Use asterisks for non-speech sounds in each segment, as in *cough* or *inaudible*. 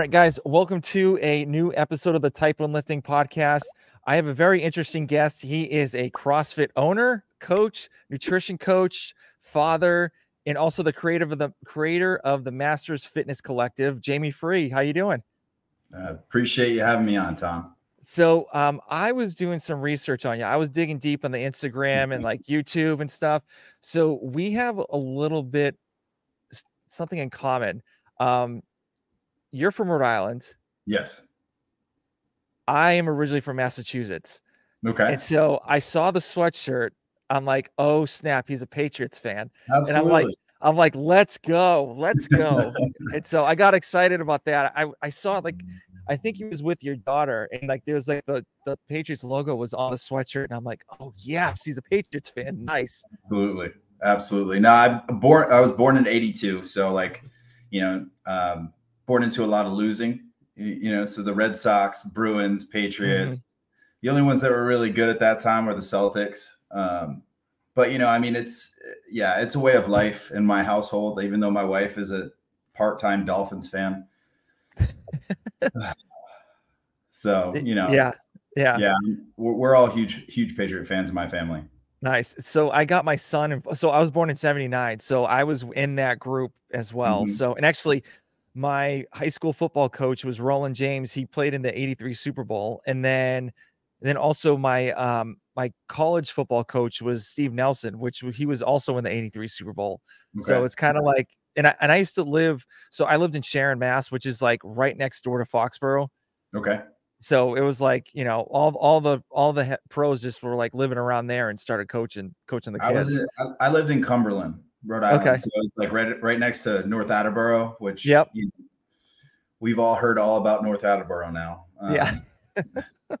right, guys, welcome to a new episode of the Type 1 Lifting Podcast. I have a very interesting guest. He is a CrossFit owner, coach, nutrition coach, father, and also the creator of the creator of the Masters Fitness Collective, Jamie Free. How you doing? Uh, appreciate you having me on, Tom. So um, I was doing some research on you. I was digging deep on the Instagram and like YouTube and stuff. So we have a little bit something in common. Um, you're from Rhode Island. Yes. I am originally from Massachusetts. Okay. And so I saw the sweatshirt. I'm like, oh snap, he's a Patriots fan. Absolutely. And I'm like, I'm like, let's go, let's go. *laughs* and so I got excited about that. I, I saw like I think he was with your daughter, and like there was like the, the Patriots logo was on the sweatshirt, and I'm like, oh yes, he's a Patriots fan. Nice. Absolutely. Absolutely. No, I born I was born in 82. So like, you know, um, born into a lot of losing. You know, so the Red Sox, Bruins, Patriots. Mm-hmm. The only ones that were really good at that time were the Celtics. Um, but you know, I mean, it's yeah, it's a way of life in my household. Even though my wife is a part-time Dolphins fan. *laughs* *sighs* so you know, yeah, yeah, yeah, we're, we're all huge, huge Patriot fans in my family. Nice. So I got my son, and so I was born in '79, so I was in that group as well. Mm-hmm. So and actually, my high school football coach was Roland James. He played in the 83 Super Bowl. And then then also my um my college football coach was Steve Nelson, which he was also in the 83 Super Bowl. Okay. So it's kind of like and I and I used to live so I lived in Sharon, Mass, which is like right next door to Foxborough. Okay. So it was like, you know, all all the all the pros just were like living around there and started coaching coaching the kids. I, was, I lived in Cumberland. Rhode Island. Okay. So it's like right right next to North Attleboro, which yep. You, we've all heard all about North Attleboro now. Um, yeah. *laughs*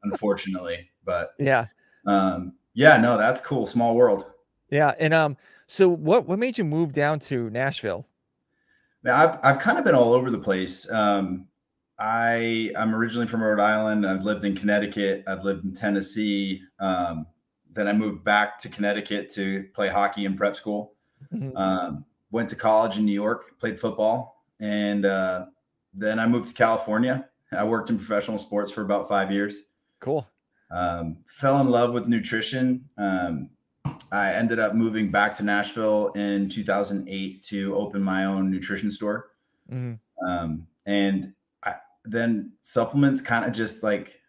unfortunately, but yeah. Um, yeah, no, that's cool. Small world. Yeah, and um, so what what made you move down to Nashville? Now, I've I've kind of been all over the place. Um, I I'm originally from Rhode Island. I've lived in Connecticut. I've lived in Tennessee. Um, then I moved back to Connecticut to play hockey in prep school. Mm-hmm. Um, went to college in New York, played football, and uh, then I moved to California. I worked in professional sports for about five years. Cool. Um, fell in love with nutrition. Um, I ended up moving back to Nashville in 2008 to open my own nutrition store. Mm-hmm. Um, and I, then supplements kind of just like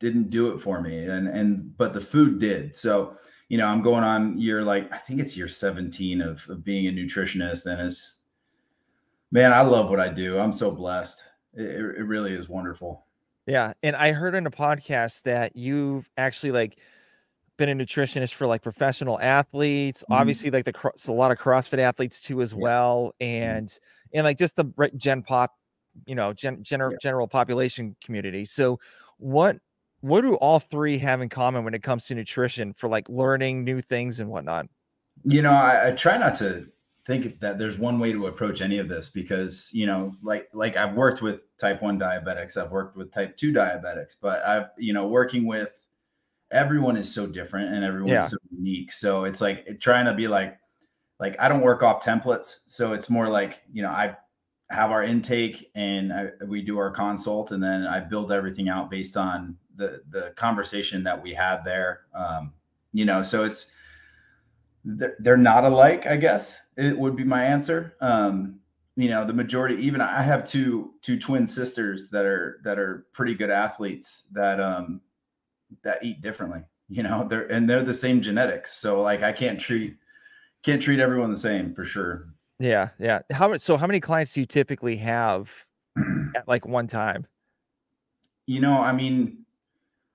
didn't do it for me. And, and, but the food did. So you know, I'm going on year like I think it's year 17 of, of being a nutritionist, and it's man, I love what I do. I'm so blessed. It, it really is wonderful. Yeah, and I heard in a podcast that you've actually like been a nutritionist for like professional athletes, mm-hmm. obviously like the a lot of CrossFit athletes too as yeah. well, mm-hmm. and mm-hmm. and like just the gen pop, you know, gen, general yeah. general population community. So, what what do all three have in common when it comes to nutrition for like learning new things and whatnot? You know, I, I try not to think that there's one way to approach any of this because you know like like i've worked with type 1 diabetics i've worked with type 2 diabetics but i've you know working with everyone is so different and everyone's yeah. so unique so it's like trying to be like like i don't work off templates so it's more like you know i have our intake and I, we do our consult and then i build everything out based on the the conversation that we had there. Um, you know, so it's they're, they're not alike. I guess it would be my answer. Um, you know, the majority. Even I have two two twin sisters that are that are pretty good athletes that um that eat differently. You know, they're and they're the same genetics. So like, I can't treat can't treat everyone the same for sure. Yeah, yeah. How so? How many clients do you typically have *clears throat* at like one time? You know, I mean,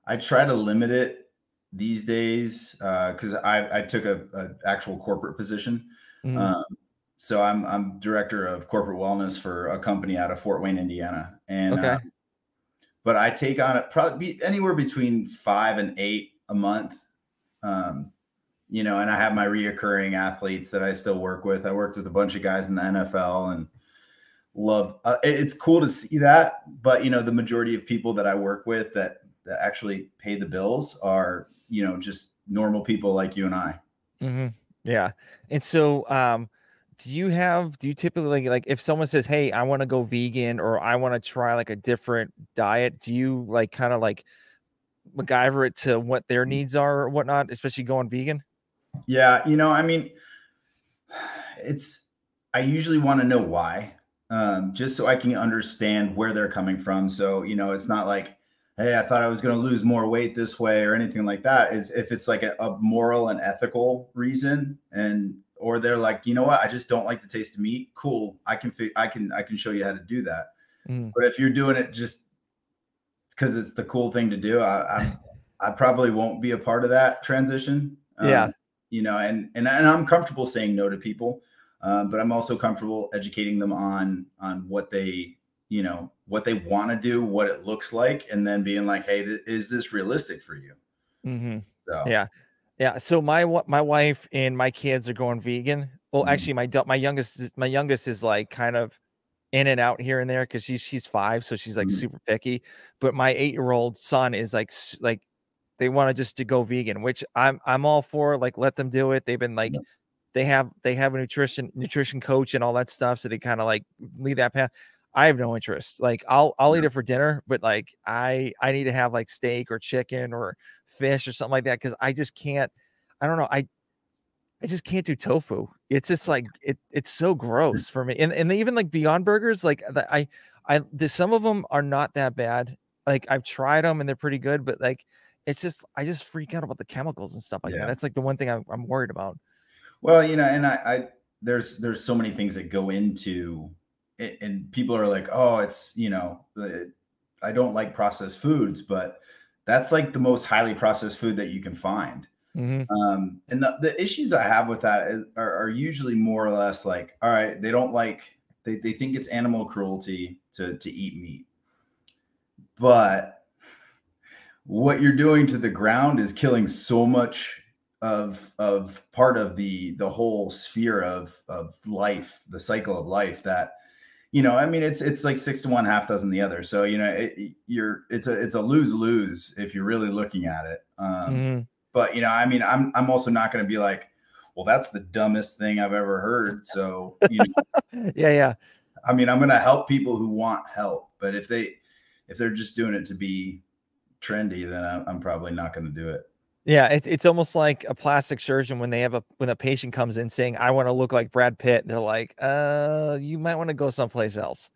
I try to limit it these days because uh, I, I took a, a, actual corporate position. Mm-hmm. Um, so I'm I'm director of corporate wellness for a company out of Fort Wayne, Indiana, and okay. uh, but I take on it probably be anywhere between five and eight a month. Um, you know, and I have my reoccurring athletes that I still work with. I worked with a bunch of guys in the NFL and love. Uh, it's cool to see that, but you know, the majority of people that I work with that that actually pay the bills are you know just normal people like you and I. Mm-hmm. Yeah, and so um, do you have do you typically like if someone says hey i want to go vegan or i want to try like a different diet do you like kind of like MacGyver it to what their needs are or whatnot especially going vegan yeah you know i mean it's i usually want to know why um, just so i can understand where they're coming from so you know it's not like hey i thought i was going to lose more weight this way or anything like that if, if it's like a, a moral and ethical reason and or they're like, you know what, I just don't like the taste of meat. Cool, I can I can I can show you how to do that. Mm. But if you're doing it just because it's the cool thing to do, I, I, I probably won't be a part of that transition. Um, yeah, you know, and and and I'm comfortable saying no to people, um, but I'm also comfortable educating them on on what they you know what they want to do, what it looks like, and then being like, hey, th- is this realistic for you? Mm-hmm. So yeah, yeah. So my my wife and my kids are going vegan. Well, mm. actually, my my youngest my youngest is like kind of in and out here and there because she's she's five, so she's like mm. super picky. But my eight year old son is like like they want to just to go vegan, which I'm I'm all for. Like let them do it. They've been like yes. they have they have a nutrition nutrition coach and all that stuff, so they kind of like lead that path. I have no interest. Like I'll I'll eat it for dinner, but like I I need to have like steak or chicken or fish or something like that because I just can't. I don't know. I I just can't do tofu. It's just like it. It's so gross for me. And and even like Beyond Burgers, like the, I I the, some of them are not that bad. Like I've tried them and they're pretty good, but like it's just I just freak out about the chemicals and stuff like yeah. that. That's like the one thing I'm, I'm worried about. Well, you know, and I, I there's there's so many things that go into it, and people are like, oh, it's you know, I don't like processed foods, but that's like the most highly processed food that you can find. Mm-hmm. Um, and the, the issues I have with that is, are, are, usually more or less like, all right, they don't like, they, they think it's animal cruelty to, to eat meat. But what you're doing to the ground is killing so much of of part of the the whole sphere of of life the cycle of life that you know, I mean, it's it's like six to one, half dozen the other. So you know, it, you're it's a it's a lose lose if you're really looking at it. Um, mm-hmm. But you know, I mean, I'm I'm also not going to be like, well, that's the dumbest thing I've ever heard. *laughs* So you know, yeah, yeah. I mean, I'm going to help people who want help, but if they if they're just doing it to be trendy, then I'm, I'm probably not going to do it. Yeah, it's it's almost like a plastic surgeon when they have a when a patient comes in saying, "I want to look like Brad Pitt." They're like, "Uh, you might want to go someplace else."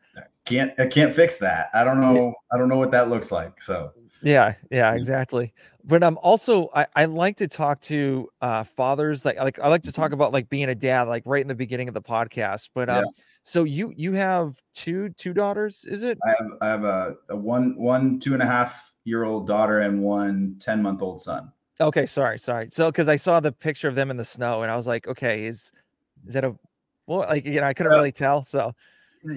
Can't I can't fix that. I don't know. I don't know what that looks like. So yeah, yeah, exactly. But I'm um, also I, I like to talk to uh fathers like like I like to talk mm-hmm. about like being a dad like right in the beginning of the podcast. But um, so you you have two two daughters, is it? I have I have a, a one one two and a half year old daughter and one 10 month old son. Okay, sorry, sorry. So because I saw the picture of them in the snow, and I was like, okay, is is that a well? Like you know, I couldn't really tell. So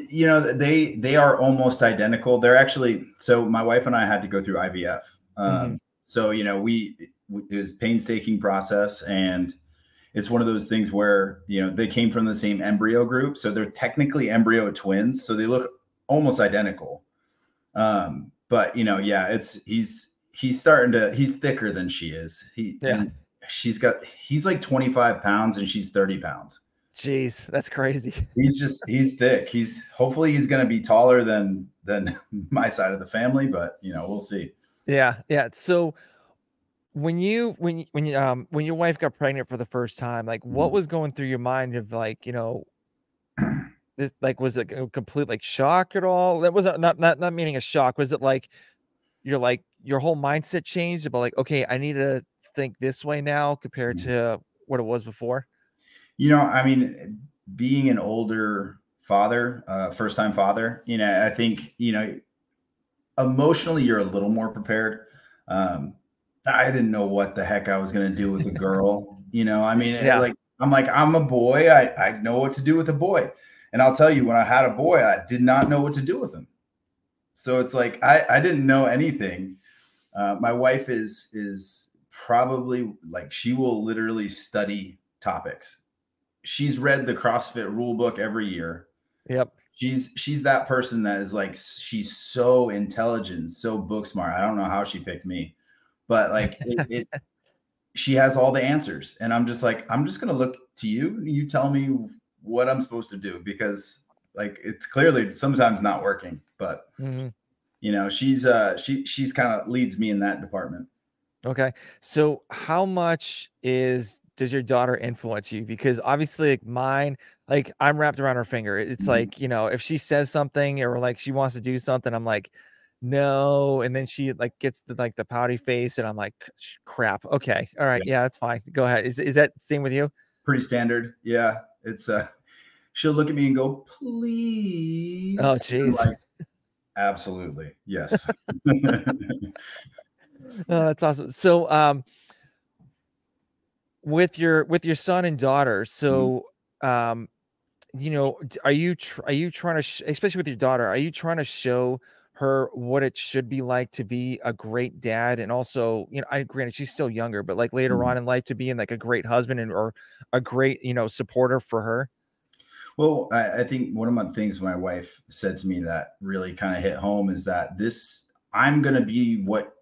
you know, they they are almost identical. They're actually so my wife and I had to go through IVF. Um, mm-hmm. So you know, we it was painstaking process, and it's one of those things where you know they came from the same embryo group, so they're technically embryo twins. So they look almost identical. Um, but you know, yeah, it's he's he's starting to he's thicker than she is. He yeah. she's got he's like 25 pounds and she's 30 pounds. Jeez, that's crazy. *laughs* He's just he's thick. He's hopefully he's gonna be taller than than *laughs* my side of the family, but you know, we'll see. Yeah, yeah. So when you when when you um when your wife got pregnant for the first time, like what mm-hmm. was going through your mind of like, you know, *clears throat* this like was it a complete like shock at all? That wasn't not not not meaning a shock. Was it like you're like your whole mindset changed about like, okay, I need to think this way now compared mm-hmm. to what it was before? You know, I mean, being an older father, uh, first time father, you know, I think, you know, emotionally you're a little more prepared. Um, I didn't know what the heck I was going to do with a girl. *laughs* you know, I mean, yeah. like, I'm like, I'm a boy. I, I know what to do with a boy. And I'll tell you, when I had a boy, I did not know what to do with him. So it's like I, I didn't know anything. Uh, my wife is is probably like she will literally study topics. She's read the CrossFit rule book every year. Yep. She's she's that person that is like she's so intelligent, so book smart. I don't know how she picked me, but like *laughs* it, it she has all the answers, and I'm just like I'm just gonna look to you. You tell me what I'm supposed to do because like it's clearly sometimes not working. But mm-hmm. You know, she's uh she she's kind of leads me in that department. Okay. So how much is does your daughter influence you? Because obviously, like mine, like I'm wrapped around her finger. It's mm-hmm. like, you know, if she says something or like she wants to do something, I'm like, no. And then she like gets the like the pouty face, and I'm like, crap. Okay. All right. Yeah, that's fine. Go ahead. Is is that same with you? Pretty standard. Yeah. It's uh she'll look at me and go, please. Oh, jeez. Like, absolutely. Yes. *laughs* oh, that's awesome. So um with your with your son and daughter so mm-hmm. um you know are you tr- are you trying to sh- especially with your daughter are you trying to show her what it should be like to be a great dad and also you know i granted she's still younger but like later mm-hmm. on in life to be in like a great husband and or a great you know supporter for her well I, I think one of the things my wife said to me that really kind of hit home is that this i'm going to be what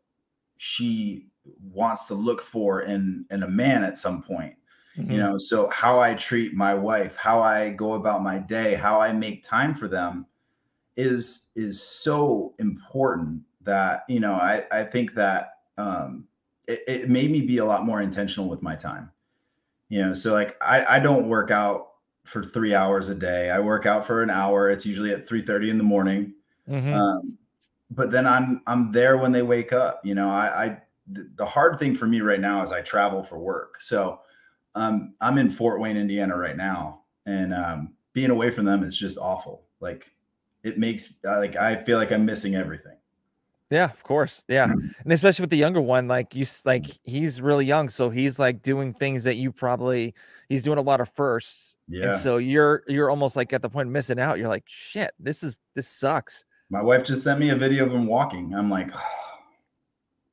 she wants to look for in in a man at some point mm-hmm. you know so how i treat my wife how i go about my day how i make time for them is is so important that you know i i think that um it, it made me be a lot more intentional with my time you know so like i i don't work out for three hours a day i work out for an hour it's usually at three thirty in the morning mm-hmm. um, but then i'm i'm there when they wake up you know i i the hard thing for me right now is I travel for work. So um, I'm in Fort Wayne, Indiana right now, and um, being away from them is just awful. Like it makes uh, like I feel like I'm missing everything. Yeah, of course. Yeah. And especially with the younger one, like you like he's really young. So he's like doing things that you probably he's doing a lot of firsts. Yeah. And so you're you're almost like at the point of missing out. You're like, shit, this is this sucks. My wife just sent me a video of him walking. I'm like, oh,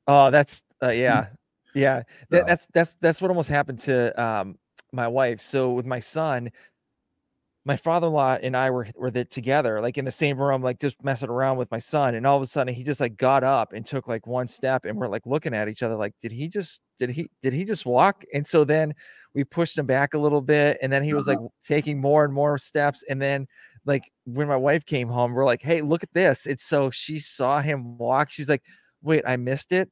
Oh, that's uh, yeah, *laughs* yeah. That, that's that's that's what almost happened to um my wife. So with my son, my father-in-law and I were were there together, like in the same room, like just messing around with my son. And all of a sudden, he just like got up and took like one step, and we're like looking at each other, like, did he just did he did he just walk? And so then we pushed him back a little bit, and then he was uh-huh. like taking more and more steps, and then like when my wife came home, we're like, hey, look at this. It's so she saw him walk. She's like, wait, I missed it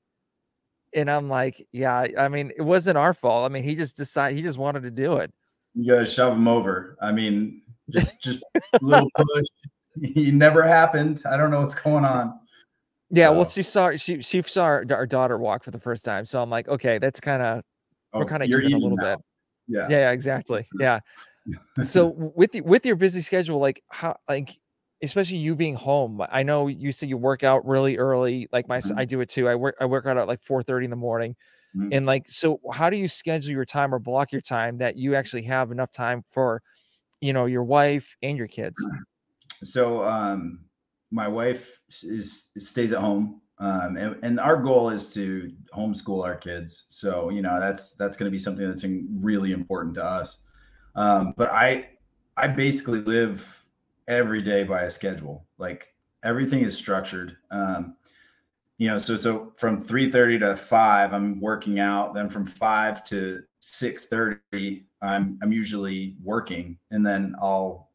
and I'm like, yeah, I mean, it wasn't our fault. I mean, he just decided he just wanted to do it. You gotta shove them over. I mean, just just a little *laughs* push. He never happened. I don't know what's going on. Yeah, so. well, she saw she she saw our, our, daughter walk for the first time, so I'm like, okay, that's kind of oh, we're kind of even a little now. bit. Yeah. yeah, exactly. *laughs* Yeah. so *laughs* with the, with your busy schedule, like how like especially you being home. I know you say you work out really early. Like my, mm-hmm. I do it too. I work, I work out at like 4 30 in the morning. Mm-hmm. And like, so how do you schedule your time or block your time that you actually have enough time for, you know, your wife and your kids? *clears throat* So, um, my wife is stays at home. Um, and, and our goal is to homeschool our kids. So, you know, that's, that's going to be something that's really important to us. Um, but I, I basically live every day by a schedule. Like everything is structured. Um, you know, so so from 3:30 to 5, I'm working out. Then from 5 to 6:30, I'm I'm usually working, and then I'll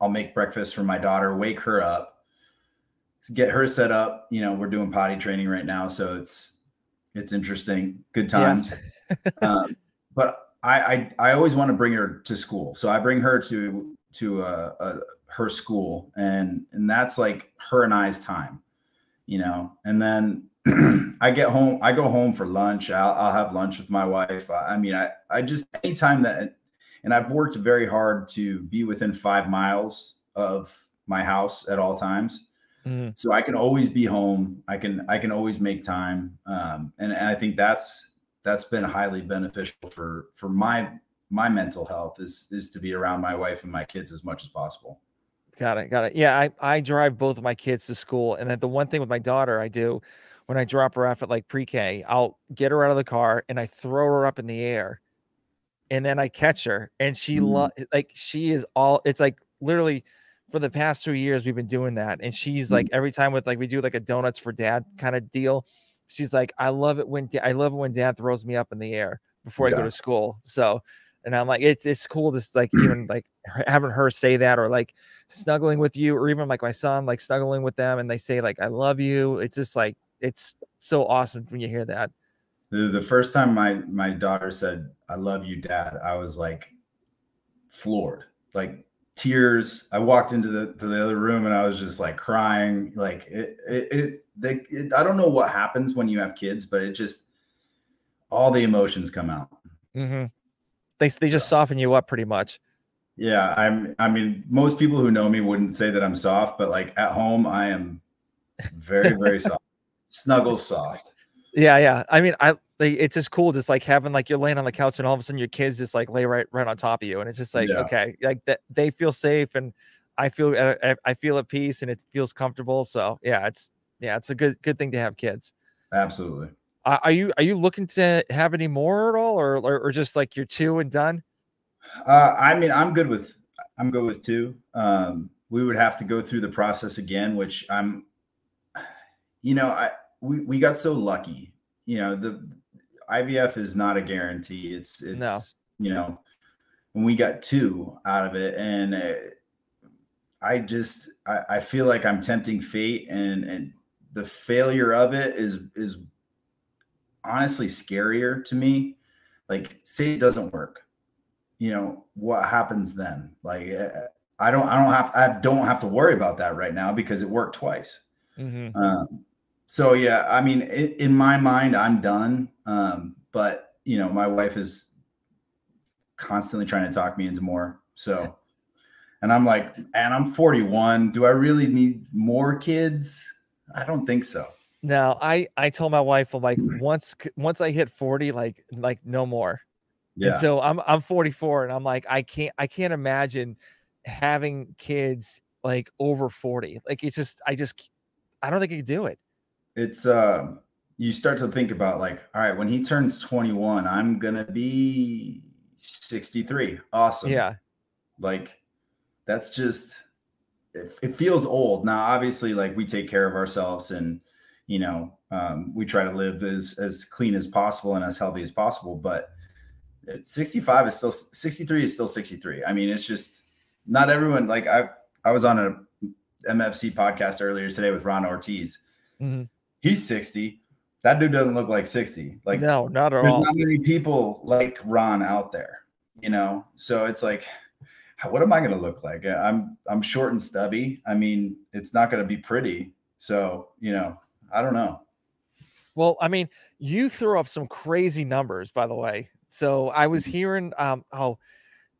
I'll make breakfast for my daughter, wake her up, get her set up. You know, we're doing potty training right now, so it's it's interesting. Good times. Yeah. um, but I, I I always want to bring her to school, so I bring her to to a, a her school and and that's like her and I's time, you know. And then *clears throat* I get home, I go home for lunch. I'll, I'll have lunch with my wife. I, I mean, I I just anytime that, and I've worked very hard to be within five miles of my house at all times. Mm-hmm. So I can always be home. I can I can always make time, um, and, and I think that's that's been highly beneficial for for my my mental health is is to be around my wife and my kids as much as possible. Got it. Got it. Yeah, I I drive both of my kids to school, and then the one thing with my daughter I do when I drop her off at like pre-K, I'll get her out of the car and I throw her up in the air, and then I catch her, and she mm. lo- like she is all. It's like literally for the past two years we've been doing that, and she's like every time with like we do like a donuts for dad kind of deal. She's like, I love it when da- I love it when dad throws me up in the air before yeah. I go to school. So And I'm like, it's it's cool to like even *clears throat* like having her say that or like snuggling with you or even like my son like snuggling with them and they say like I love you. It's just like it's so awesome when you hear that. The first time my my daughter said I love you, Dad, I was like floored, like tears. I walked into the to the other room and I was just like crying. Like it it, it they it, I don't know what happens when you have kids, but it just all the emotions come out. Mm-hmm. They they just soften you up pretty much. Yeah, I'm. I mean, most people who know me wouldn't say that I'm soft, but like at home, I am very very soft, *laughs* snuggle soft. Yeah, yeah. I mean, I it's just cool, just like having like you're laying on the couch and all of a sudden your kids just like lay right right on top of you, and it's just like yeah. okay, like that they feel safe and I feel uh, I feel at peace and it feels comfortable. So yeah, it's yeah, it's a good good thing to have kids. Absolutely. Uh, are you are you looking to have any more at all, or or, or just like you're two and done? Uh, I mean, I'm good with I'm good with two. Um, we would have to go through the process again, which I'm, you know, I we we got so lucky. You know, the IVF is not a guarantee. It's it's no. you know, when we got two out of it, and uh, I just I, I feel like I'm tempting fate, and and the failure of it is is honestly scarier to me. Like, say it doesn't work, you know, what happens then? Like, eh, I don't, I don't have, I don't have to worry about that right now because it worked twice. Mm-hmm. Um, so yeah, I mean, it, in my mind, I'm done. Um, but you know, my wife is constantly trying to talk me into more. So, and I'm like, and I'm 41. Do I really need more kids? I don't think so. No, I I told my wife like once once I hit 40, like like no more. Yeah. And so I'm I'm 44 and I'm like I can't I can't imagine having kids like over 40. Like it's just I just I don't think I could do it. It's uh you start to think about like all right, when he turns 21, I'm going to be 63. Awesome. Yeah. Like that's just it, it feels old. Now obviously like we take care of ourselves and you know um, we try to live as as clean as possible and as healthy as possible but 65 is still 63 is still 63 i mean it's just not everyone like i i was on a mfc podcast earlier today with ron ortiz. Mm-hmm. he's 60 that dude doesn't look like 60 like no not at there's all. not many people like ron out there you know? So it's like what am i going to look like? I'm i'm short and stubby. I mean it's not going to be pretty. So you know I don't know. Well, I mean, you threw up some crazy numbers, by the way. So I was mm-hmm. hearing, um, oh,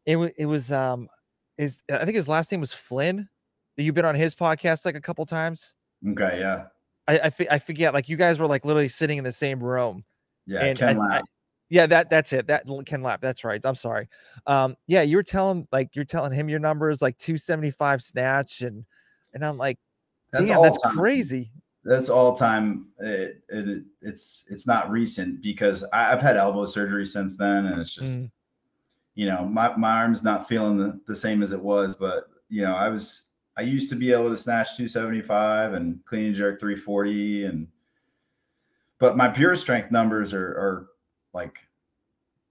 it was it was um, his I think his last name was Flynn. That You've been on his podcast like a couple times. Okay, yeah. I I, I forget. Like you guys were like literally sitting in the same room. Yeah, and Ken I, I, yeah, that that's it. That Ken Lap. That's right. I'm sorry. Um, yeah, you were telling like you're telling him your numbers like 275 snatch and and I'm like, that's damn, that's time. crazy that's all time. It, it, it's it's not recent because I, have had elbow surgery since then, and it's just mm. you know my my arm's not feeling the, the same as it was. But you know I was I used to be able to snatch 275 and clean and jerk 340, and but my pure strength numbers are are like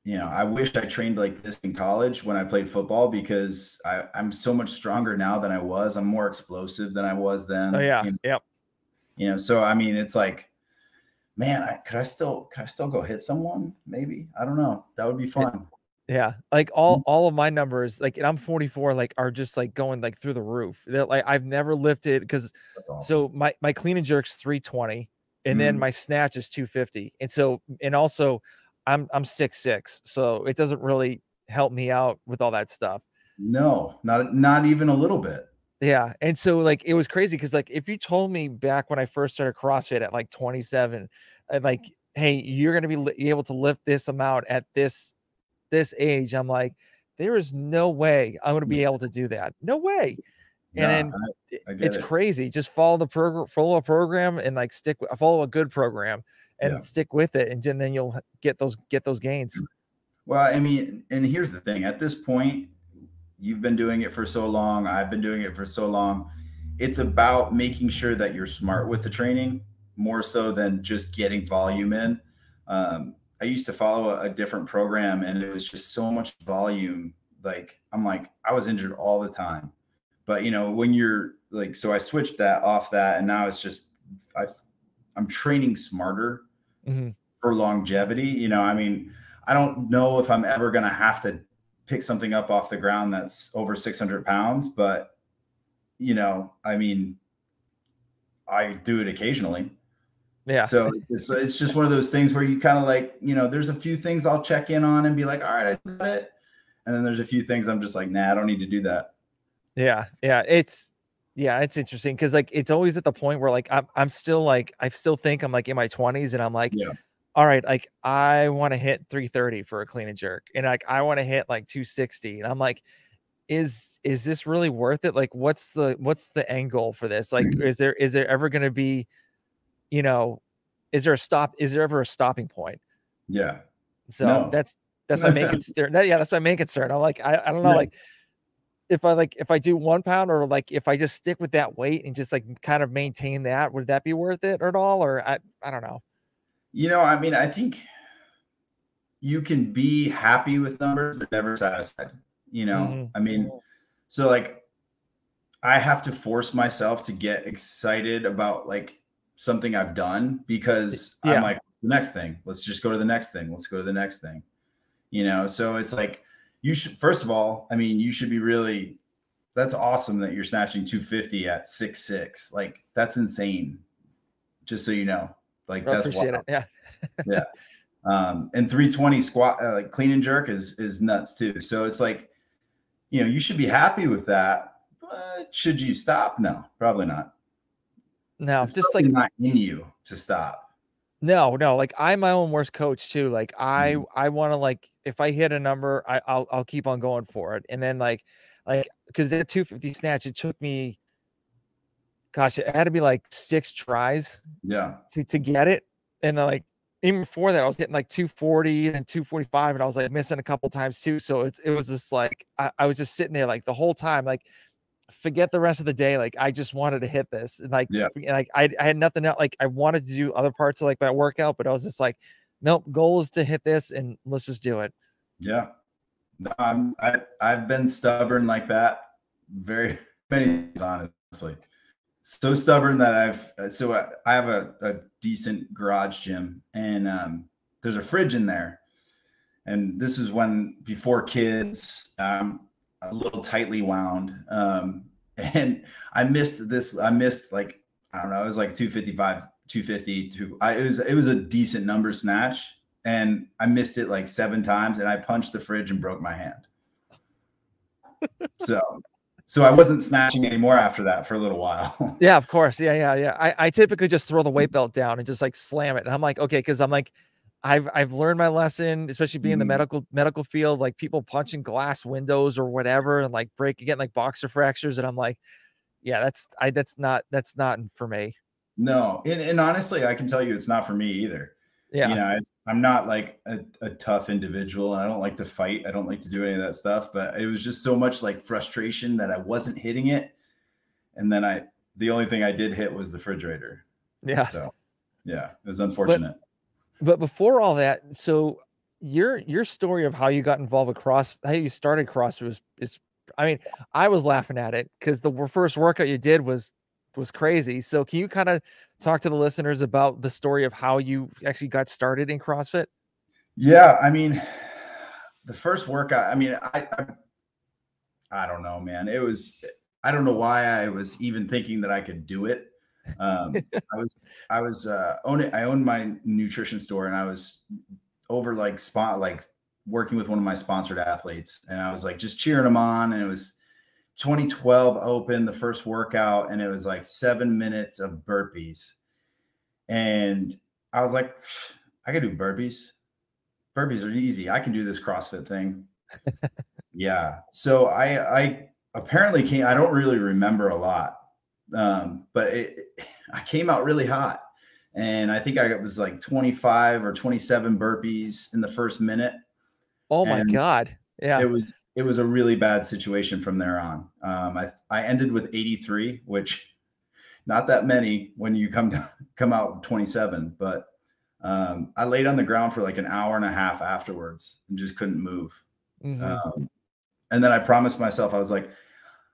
you know I wish I trained like this in college when I played football because I I'm so much stronger now than I was. I'm more explosive than I was then. Oh yeah, you know? yep you know so i mean it's like man I, could i still could i still go hit someone? Maybe i don't know. That would be fun. Yeah like all mm-hmm. all of my numbers like and i'm 44 like are just like going like through the roof. That like i've never lifted because awesome. so my my clean and jerks 320 and mm. then my snatch is 250 and so and also i'm i'm six six so it doesn't really help me out with all that stuff. No not not even a little bit yeah. And so like it was crazy because like if you told me back when I first started CrossFit at like 27, and like, mm. hey, you're gonna be li- able to lift this amount at this this age, I'm like, there is no way I'm gonna mm. be able to do that. No way. And then I, I it's it. crazy. Just follow the program, follow a program, and like stick with follow a good program and yeah. stick with it, and then you'll get those get those gains. Mm. Well, I mean, and here's the thing: at this point, You've been doing it for so long. I've been doing it for so long. It's about making sure that you're smart with the training more so than just getting volume in. Um, I used to follow a, a different program and it was just so much volume. Like I'm like, I was injured all the time. But you know, when you're like, so I switched that off that and now it's just I I'm training smarter mm-hmm. for longevity. You know, I mean, I don't know if I'm ever gonna have to pick something up off the ground that's over 600 pounds, but you know, I mean, I do it occasionally. Yeah. So it's it's just one of those things where you kind of like, you know, there's a few things I'll check in on and be like, all right, I got it. And then there's a few things I'm just like, nah, I don't need to do that. Yeah. Yeah. It's yeah, it's interesting because like it's always at the point where like I'm I'm still like I still think I'm like in my 20s and I'm like, yeah. All right, like I want to hit 330 for a clean and jerk, and like I want to hit like 260. And I'm like, is is this really worth it? Like, what's the what's the end goal for this? Like, *clears throat* is there is there ever gonna be you know, is there a stop? Is there ever a stopping point? Yeah. So no. that's that's my main *laughs* concern. yeah, that's my main concern. I'm like, I, I don't know, yeah. like if I like if I do one pound or like if I just stick with that weight and just like kind of maintain that, would that be worth it at all? Or I I don't know. You know, I mean, I think you can be happy with numbers, but never satisfied. You know, mm-hmm. I mean, so like I have to force myself to get excited about like something I've done because yeah. I'm like the next thing. Let's just go to the next thing. Let's go to the next thing. You know, so it's like you should first of all, I mean, you should be really that's awesome that you're snatching 250 at six six. Like that's insane. Just so you know. Like I that's it. Yeah. *laughs* yeah. Um, and 320 squat uh, like clean and jerk is is nuts too. So it's like, you know, you should be happy with that. But should you stop? No, probably not. No, it's just like not in you to stop. No, no, like I'm my own worst coach too. Like I mm. I want to like if I hit a number, I, I'll I'll keep on going for it. And then like like because that 250 snatch, it took me gosh, it had to be like six tries yeah to, to get it. And then like even before that, I was getting like 240 and 245, and I was like missing a couple times too. So it's it was just like I, I was just sitting there like the whole time, like forget the rest of the day. Like I just wanted to hit this, and like yeah. like I, I had nothing else. Like I wanted to do other parts of like my workout, but I was just like, nope. Goal is to hit this, and let's just do it. Yeah, no, I'm I I've been stubborn like that very *laughs* many times, honestly. So stubborn that I've uh, so I, I have a, a decent garage gym, and um, there's a fridge in there. And this is when before kids, um, a little tightly wound. Um, *laughs* and I missed this. I missed like I don't know. It was like 255, 250. Two, I, it was it was a decent number snatch, and I missed it like seven times, and I punched the fridge and broke my hand. *laughs* so, so I wasn't snatching anymore after that for a little while. *laughs* yeah, of course. Yeah, yeah, yeah. I I typically just throw the weight belt down and just like slam it, and I'm like, okay, because I'm like I've I've learned my lesson, especially being mm. the medical medical field, like people punching glass windows or whatever, and like breaking getting like boxer fractures, and I'm like, yeah, that's I that's not that's not for me. No, and, and honestly, I can tell you, it's not for me either. Yeah, you know, I'm not like a, a tough individual, and I don't like to fight. I don't like to do any of that stuff. But it was just so much like frustration that I wasn't hitting it, and then I the only thing I did hit was the refrigerator. Yeah. So yeah, it was unfortunate. But, but before all that, so your your story of how you got involved with cross, how you started cross was is I mean, I was laughing at it because the first workout you did was was crazy. So can you kind of talk to the listeners about the story of how you actually got started in CrossFit? Yeah, I mean, the first workout, I mean, I, I I don't know, man. It was I don't know why I was even thinking that I could do it. Um, *laughs* I was I was uh, owning I owned my nutrition store and I was over like spot like working with one of my sponsored athletes and I was like just cheering them on and it was 2012 open the first workout and it was like seven minutes of burpees and I was like I can do burpees burpees are easy I can do this CrossFit thing *laughs* yeah so I I apparently can't I don't really remember a lot um, but it, *laughs* I came out really hot. And I think I was like 25 or 27 burpees in the first minute. Oh my and God. Yeah. It was, it was a really bad situation from there on. Um, I, I ended with 83, which not that many when you come down, *laughs* come out 27, but Um, I laid on the ground for like an hour and a half afterwards and just couldn't move. Mm-hmm. Um, and then I promised myself, I was like,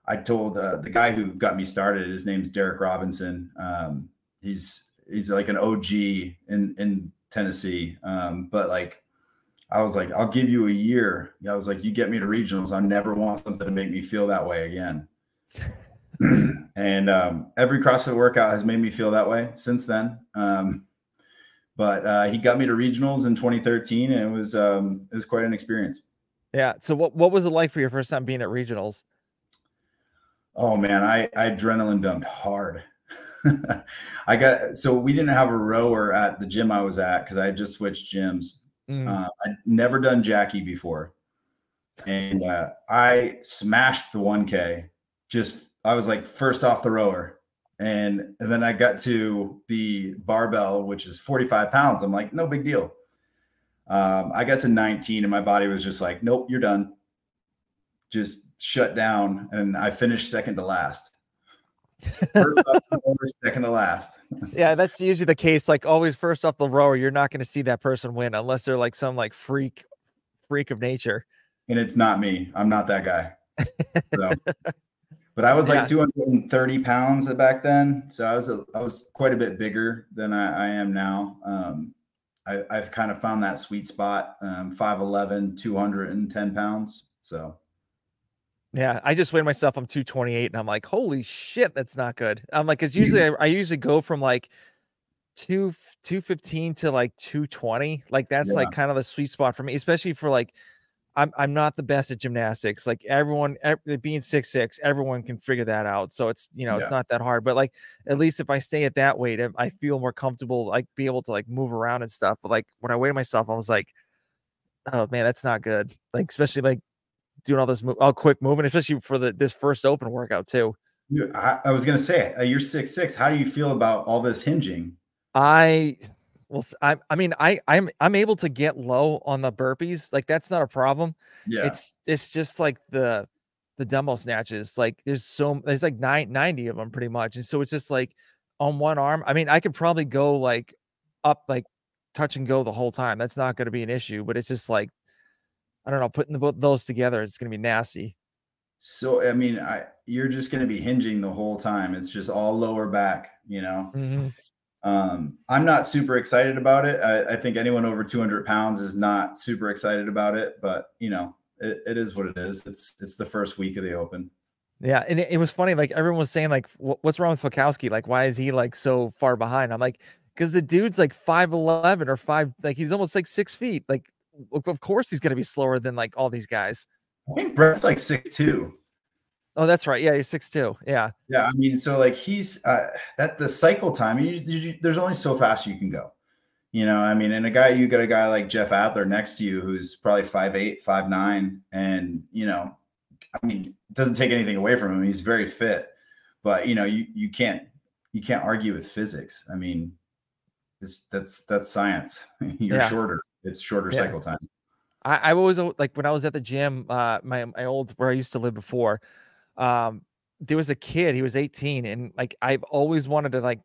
I told uh, the guy who got me started, his name's Derek Robinson. Um, he's he's like an OG in in Tennessee. Um, but like I was like, I'll give you a year. I was like, you get me to regionals. I never want something to make me feel that way again. *laughs* and um, every CrossFit workout has made me feel that way since then. Um, but uh, he got me to regionals in 2013, and it was um, it was quite an experience. Yeah. So what what was it like for your first time being at regionals? Oh man, I, I adrenaline dumped hard. *laughs* I got so we didn't have a rower at the gym I was at because I had just switched gyms. Mm. Uh, I'd never done Jackie before, and uh, I smashed the 1K. Just I was like first off the rower, and, and then I got to the barbell, which is 45 pounds. I'm like, no big deal. Um, I got to 19, and my body was just like, nope, you're done. Just shut down, and I finished second to last. *laughs* first second to last. Yeah, that's usually the case. Like always, first off the rower, you're not going to see that person win unless they're like some like freak, freak of nature. And it's not me. I'm not that guy. So, *laughs* but I was like yeah. 230 pounds back then, so I was a, I was quite a bit bigger than I, I am now. Um, I, have kind of found that sweet spot. Um, 5'11", 210 pounds. So yeah, I just weighed myself. I'm 228, and I'm like, holy shit, that's not good. I'm like, because mm-hmm. usually I, I, usually go from like two 215 to like 220. Like that's yeah. like kind of the sweet spot for me, especially for like I'm I'm not the best at gymnastics. Like everyone being six six, everyone can figure that out. So it's you know yeah. it's not that hard. But like at least if I stay at that weight, I feel more comfortable, like be able to like move around and stuff. But like when I weighed myself, I was like, oh man, that's not good. Like especially like doing all this all quick moving, especially for the this first open workout too. I, I was gonna say uh, you're six six. How do you feel about all this hinging? I well, I I mean I I'm I'm able to get low on the burpees. Like that's not a problem. Yeah. It's it's just like the the dumbbell snatches. Like there's so there's like nine, 90 of them pretty much. And so it's just like on one arm. I mean, I could probably go like up like touch and go the whole time. That's not going to be an issue, but it's just like I don't know, putting the, those together, it's going to be nasty. So, I mean, I, you're just going to be hinging the whole time. It's just all lower back, you know? Mm-hmm. Um, I'm not super excited about it. I, I, think anyone over 200 pounds is not super excited about it, but you know, it, it is what it is. It's, it's the first week of the open. Yeah. And it, it was funny. Like everyone was saying like, what's wrong with Fikowski? Like, why is he like so far behind? I'm like, cause the dude's like 5'11 or five, like he's almost like six feet. Like of course he's going to be slower than like all these guys. I think Brent's like six two. Oh, that's right. Yeah, he's six two. Yeah. Yeah, I mean, so like he's uh, that the cycle time. You, you, there's only so fast you can go. You know, I mean, and a guy you got a guy like Jeff Adler next to you who's probably five eight, five nine, and you know, I mean, it doesn't take anything away from him. He's very fit, but you know, you you can't you can't argue with physics. I mean, it's that's that's science. *laughs* You're yeah. shorter. It's shorter yeah. cycle time. I, I was like when I was at the gym, uh, my my old where I used to live before. Um, there was a kid. He was 18, and like I've always wanted to like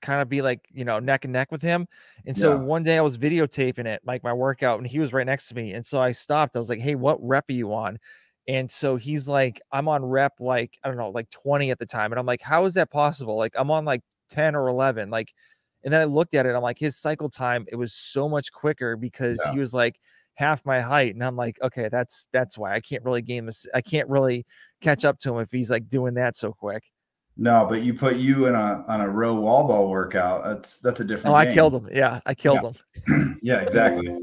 kind of be like you know neck and neck with him. And so yeah. one day I was videotaping it, like my workout, and he was right next to me. And so I stopped. I was like, "Hey, what rep are you on?" And so he's like, "I'm on rep like I don't know, like 20 at the time." And I'm like, "How is that possible? Like I'm on like 10 or 11." Like and then I looked at it, I'm like, his cycle time, it was so much quicker because yeah. he was like half my height. And I'm like, okay, that's that's why I can't really game this. I can't really catch up to him if he's like doing that so quick. No, but you put you in a on a row wall ball workout. That's that's a different. Oh, game. I killed him. Yeah, I killed yeah. him. *clears throat* yeah, exactly.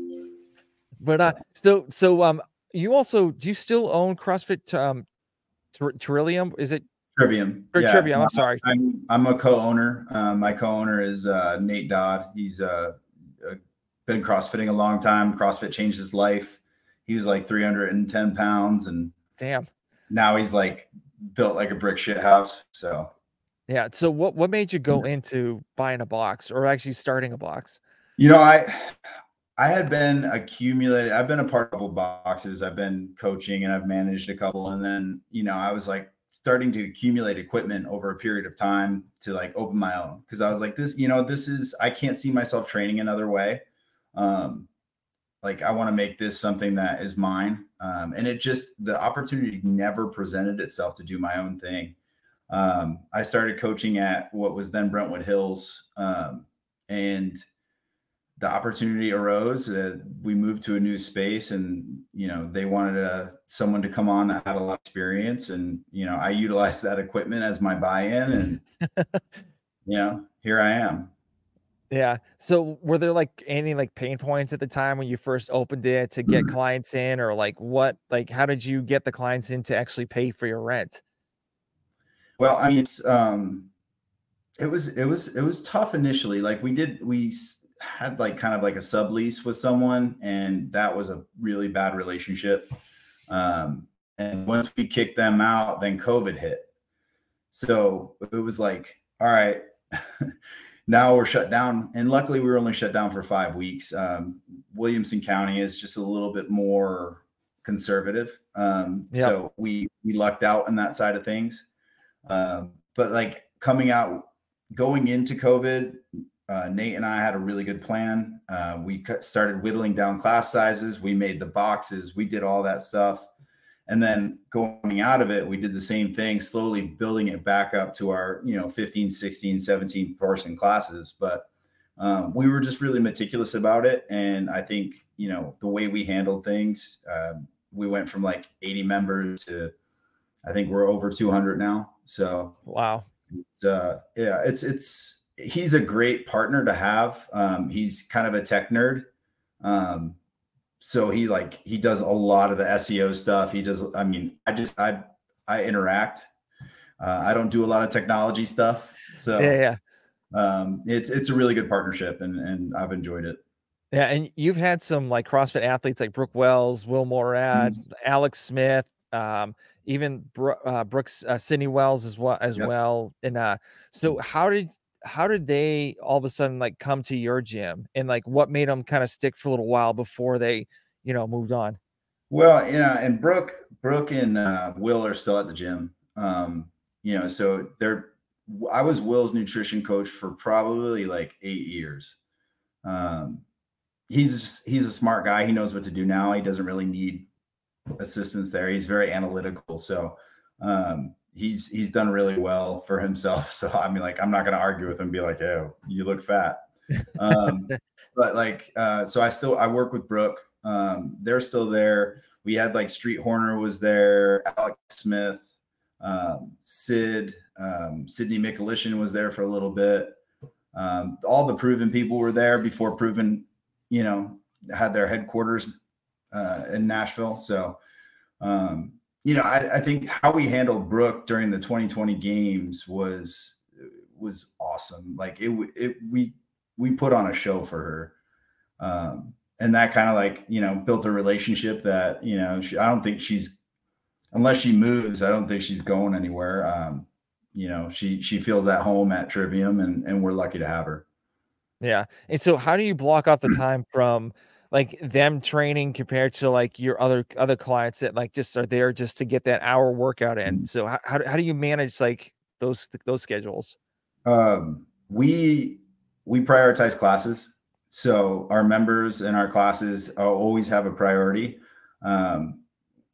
But uh, so so um, you also do you still own CrossFit um, Trillium? Is it Trivium. Or yeah. Trivium. I'm sorry. I'm, I'm a co-owner. Uh, my co-owner is uh, Nate Dodd. He's uh, been CrossFitting a long time. CrossFit changed his life. He was like 310 pounds, and damn, now he's like built like a brick shit house. So yeah. So what what made you go into buying a box or actually starting a box? You know, I I had been accumulated. I've been a part of a couple boxes. I've been coaching and I've managed a couple, and then you know I was like starting to accumulate equipment over a period of time to like open my own because I was like this, you know, this is I can't see myself training another way. Um, like I want to make this something that is mine. Um, and it just the opportunity never presented itself to do my own thing. Um, I started coaching at what was then Brentwood Hills, um, and the opportunity arose. Uh, we moved to a new space, and you know they wanted uh, someone to come on that had a lot of experience, and you know I utilized that equipment as my buy-in, and *laughs* you know here I am. Yeah. So were there like any like pain points at the time when you first opened it to get *clears throat* clients in, or like what? Like how did you get the clients in to actually pay for your rent? Well, I mean, it's um, it was it was it was tough initially. Like we did we had like kind of like a sublease with someone, and that was a really bad relationship. Um, and once we kicked them out, then COVID hit. So it was like, all right, *laughs* now we're shut down. And luckily, we were only shut down for five weeks. Um, Williamson County is just a little bit more conservative. Um. So we we lucked out on that side of things. Um, but like coming out, going into COVID, uh, Nate and I had a really good plan. Uh, we cut, started whittling down class sizes. We made the boxes. We did all that stuff. And then going out of it, we did the same thing, slowly building it back up to our, you know, 15, 16, 17 person classes. But um, we were just really meticulous about it. And I think, you know, the way we handled things, uh, we went from like 80 members to, I think we're over 200 now. So, wow. It's, uh, yeah, it's, it's, he's a great partner to have. Um, he's kind of a tech nerd. Um, so he like he does a lot of the SEO stuff. He does. I mean, I just I I interact. Uh, I don't do a lot of technology stuff. So yeah, yeah. Um, it's it's a really good partnership, and and I've enjoyed it. Yeah, and you've had some like CrossFit athletes like Brooke Wells, Will Moorad, mm-hmm. Alex Smith, um, even Bro- uh, Brooks uh, Sydney Wells as well as yep. well. And uh, so how did how did they all of a sudden like come to your gym? And like what made them kind of stick for a little while before they you know moved on? Well you know and brooke brooke and uh, will are still at the gym um you know so they're i was will's nutrition coach for probably like eight years um he's just he's a smart guy he knows what to do now he doesn't really need assistance there he's very analytical so um he's he's done really well for himself. *laughs* So I mean, like, I'm not gonna argue with him. be like, "Oh, you look fat." Um, *laughs* but like, uh, so I still I work with Brooke. Um, they're still there. We had like Streat Hoerner was there, Alex Smith, um, Sid, um, Sydney Mikulishin was there for a little bit. Um, all the proven people were there before proven, you know, had their headquarters uh, in Nashville. So um, you know, I, I, think how we handled Brooke during the 2020 games was was awesome. Like it, it we we put on a show for her, um, and that kind of like you know built a relationship that you know she, I don't think she's unless she moves, I don't think she's going anywhere. Um, you know, she she feels at home at Trivium, and and we're lucky to have her. Yeah, and so how do you block off the time from? Like them training compared to like your other other clients that like just are there just to get that hour workout in. Mm-hmm. So how, how, how do you manage like those those schedules? Um, we we prioritize classes. So our members and our classes always have a priority. Um,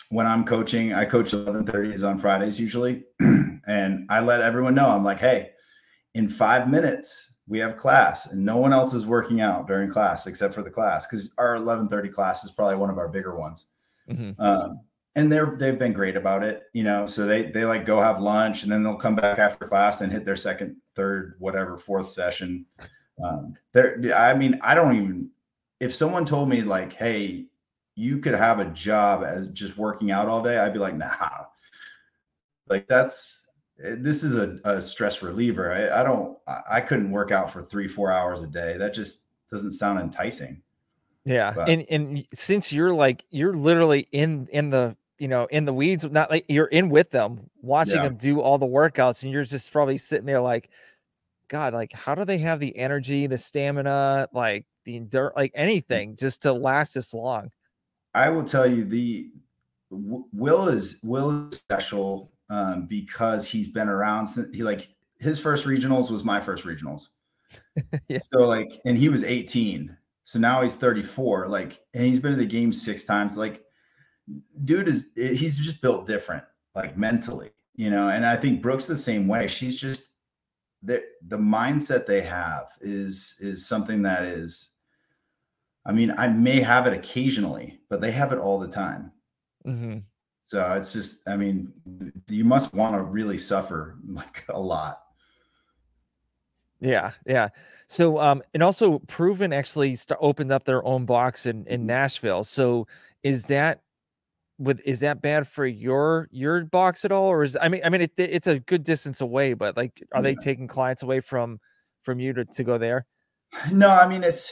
when I'm coaching, I coach 11:30s on Fridays usually, *clears throat* and I let everyone know I'm like, hey, in five minutes we have class and no one else is working out during class except for the class because our 1130 class is probably one of our bigger ones. Mm-hmm. um, and they're they've been great about it you know so they they like go have lunch and then they'll come back after class and hit their second third whatever fourth session. Um, there i mean i don't even if someone told me like hey you could have a job as just working out all day i'd be like nah. Like that's Eh, this is a, a stress reliever. I, I, don't, I couldn't work out for three, four hours a day. That just doesn't sound enticing. Yeah. But. And, and since you're like, you're literally in, in the, you know, in the weeds, not like you're in with them, watching yeah. them do all the workouts, and you're just probably sitting there like, God, like, how do they have the energy, the stamina, like the endurance, like mm. anything just to last this long? I will tell you the Will is Will is special um, because he's been around since he like his first regionals was my first regionals. *laughs* yeah. So like, and he was 18. So now he's 34. Like, and he's been in the game six times. Like, dude is he's just built different, like mentally, you know. And I think Brooks the same way. She's just the the mindset they have is is something that is. I mean, I may have it occasionally, but they have it all the time. Mm-hmm. So it's just, I mean, you must want to really suffer *laughs* like a lot. Yeah, yeah. So, um, and also Proven actually st- opened up their own box in in mm-hmm. Nashville. So, is that with is that bad for your your box at all, or is I mean, I mean, it, it's a good distance away, but like, are yeah. they taking clients away from from you to to go there? No, I mean, it's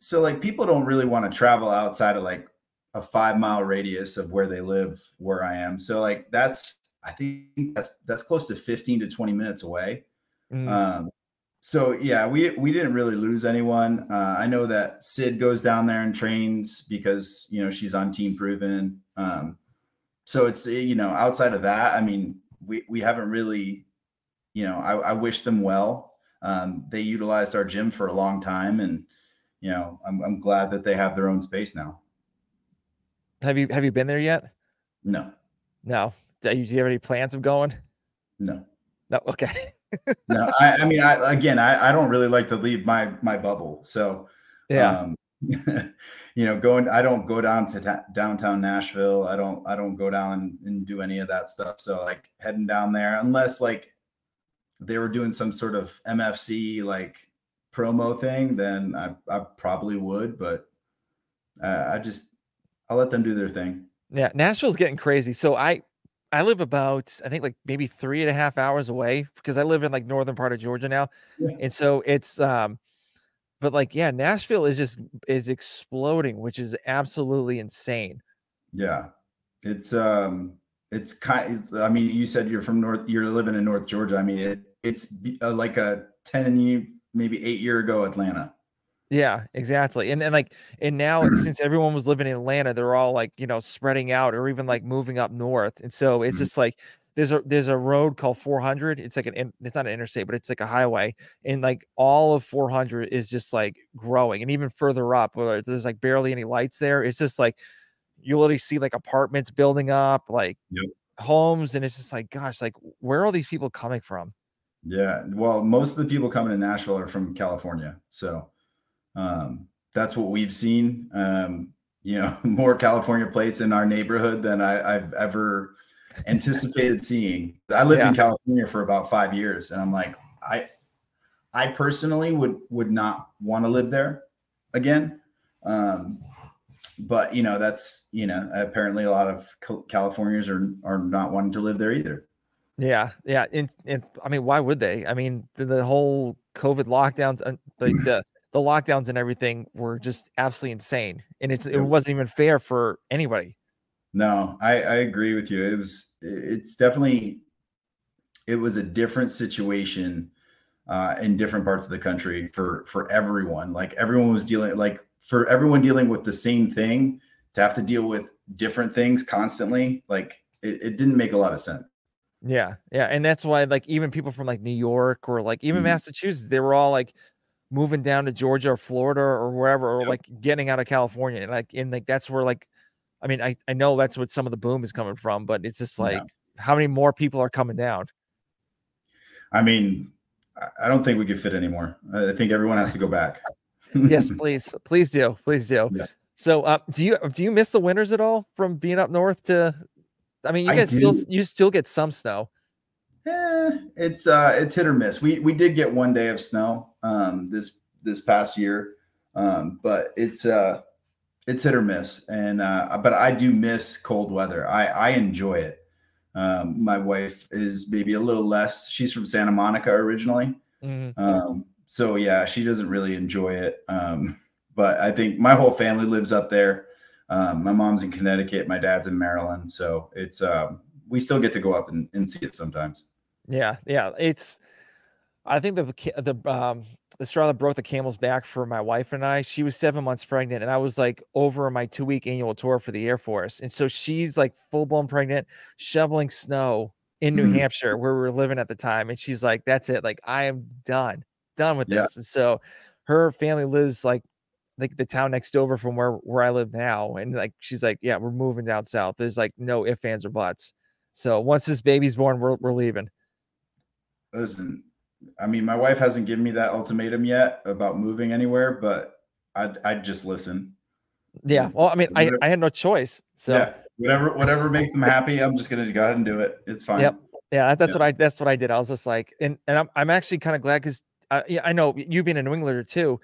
so like people don't really want to travel outside of like a five mile radius of where they live, where I am. So like that's I think that's that's close to 15 to 20 minutes away. Mm. Um, so yeah, we we didn't really lose anyone. Uh, I know that Sid goes down there and trains because you know she's on Team Proven. Um, so it's you know outside of that, I mean we we haven't really, you know, I, I wish them well. Um, they utilized our gym for a long time, and you know I'm I'm glad that they have their own space now. Have you have you been there yet? No. No. Do you, do you have any plans of going? No. No. Okay. *laughs* no, I, I, mean, I again, I, I don't really like to leave my my bubble. So, yeah, um, *laughs* you know, going, I don't go down to ta- downtown Nashville. I don't, I don't go down and do any of that stuff. So, like heading down there, unless like they were doing some sort of MFC like promo thing, then I, I probably would. But uh, I just, I'll let them do their thing. Yeah, Nashville's getting crazy. So I I live about, I think like maybe three and a half hours away because I live in like northern part of Georgia now. Yeah. And so it's um, but like, yeah, Nashville is just is exploding, which is absolutely insane. Yeah. It's um it's kind of, I mean, you said you're from North, you're living in North Georgia. I mean, it, it's uh, like a 10 maybe eight year ago Atlanta. Yeah, exactly. And and like and now *clears throat* since everyone was living in Atlanta, they're all like, you know, spreading out or even like moving up north. And so it's mm-hmm. just like there's a there's a road called 400. It's like an it's not an interstate, but it's like a highway. And like all of 400 is just like growing. And even further up, where there's like barely any lights there, it's just like you literally see like apartments building up, like yep. homes, and it's just like, gosh, like where are all these people coming from? Yeah, well, most of the people coming to Nashville are from California, so um, that's what we've seen. Um, you know, *laughs* more California plates in our neighborhood than I, have ever anticipated seeing. I lived yeah. in California for about five years, and I'm like, I, I personally would would not want to live there again. Um, but you know, that's you know, apparently a lot of Californians are are not wanting to live there either. Yeah, yeah, and, and I mean, why would they? I mean, the, the whole COVID lockdowns, uh, like the the lockdowns and everything were just absolutely insane, and it's it wasn't even fair for anybody. No, I I agree with you. It was it's definitely it was a different situation uh, in different parts of the country for for everyone. Like everyone was dealing like for everyone dealing with the same thing to have to deal with different things constantly. Like it, it didn't make a lot of sense. Yeah, yeah, and that's why like even people from like New York or like even mm-hmm. Massachusetts, they were all like moving down to Georgia or Florida or wherever, or like getting out of California. And like, and like, that's where like, I mean, I, I know that's what some of the boom is coming from, but it's just like, yeah. how many more people are coming down? I mean, I don't think we could fit anymore. I think everyone has to go back. yes, *laughs* please, please do, please do. Yes. So, uh, do you do you miss the winters at all from being up north to? I mean, you guys still you still get some snow. Eh, it's uh, it's hit or miss. We we did get one day of snow um, this this past year, um, but it's uh, it's hit or miss. And uh, but I do miss cold weather. I I enjoy it. Um, my wife is maybe a little less. She's from Santa Monica originally, mm-hmm. um, so yeah, she doesn't really enjoy it. Um, but I think my whole family lives up there. Um, my mom's in Connecticut, my dad's in Maryland, so it's um, we still get to go up and, and see it sometimes. Yeah, yeah. It's I think the the um the straw that broke the camel's back for my wife and I, she was seven months pregnant, and I was like over my two week annual tour for the Air Force. And so she's like full blown pregnant, shoveling snow in New mm-hmm. Hampshire where we were living at the time. And she's like, that's it. Like, I am done, done with yeah. this. And so her family lives like like the town next over from where where I live now. And like she's like, Yeah, we're moving down south. There's like no ifs, ands, or buts. So once this baby's born, we're we're leaving. Listen, I mean, my wife hasn't given me that ultimatum yet about moving anywhere, but I'd I'd just listen. Yeah. Well, I mean, I, I had no choice. So yeah, whatever whatever makes them happy, I'm just gonna go ahead and do it. It's fine. Yep. Yeah, that's what I that's what I did. I was just like, and and I'm I'm actually kind of glad because yeah, I know you being a New Englander too.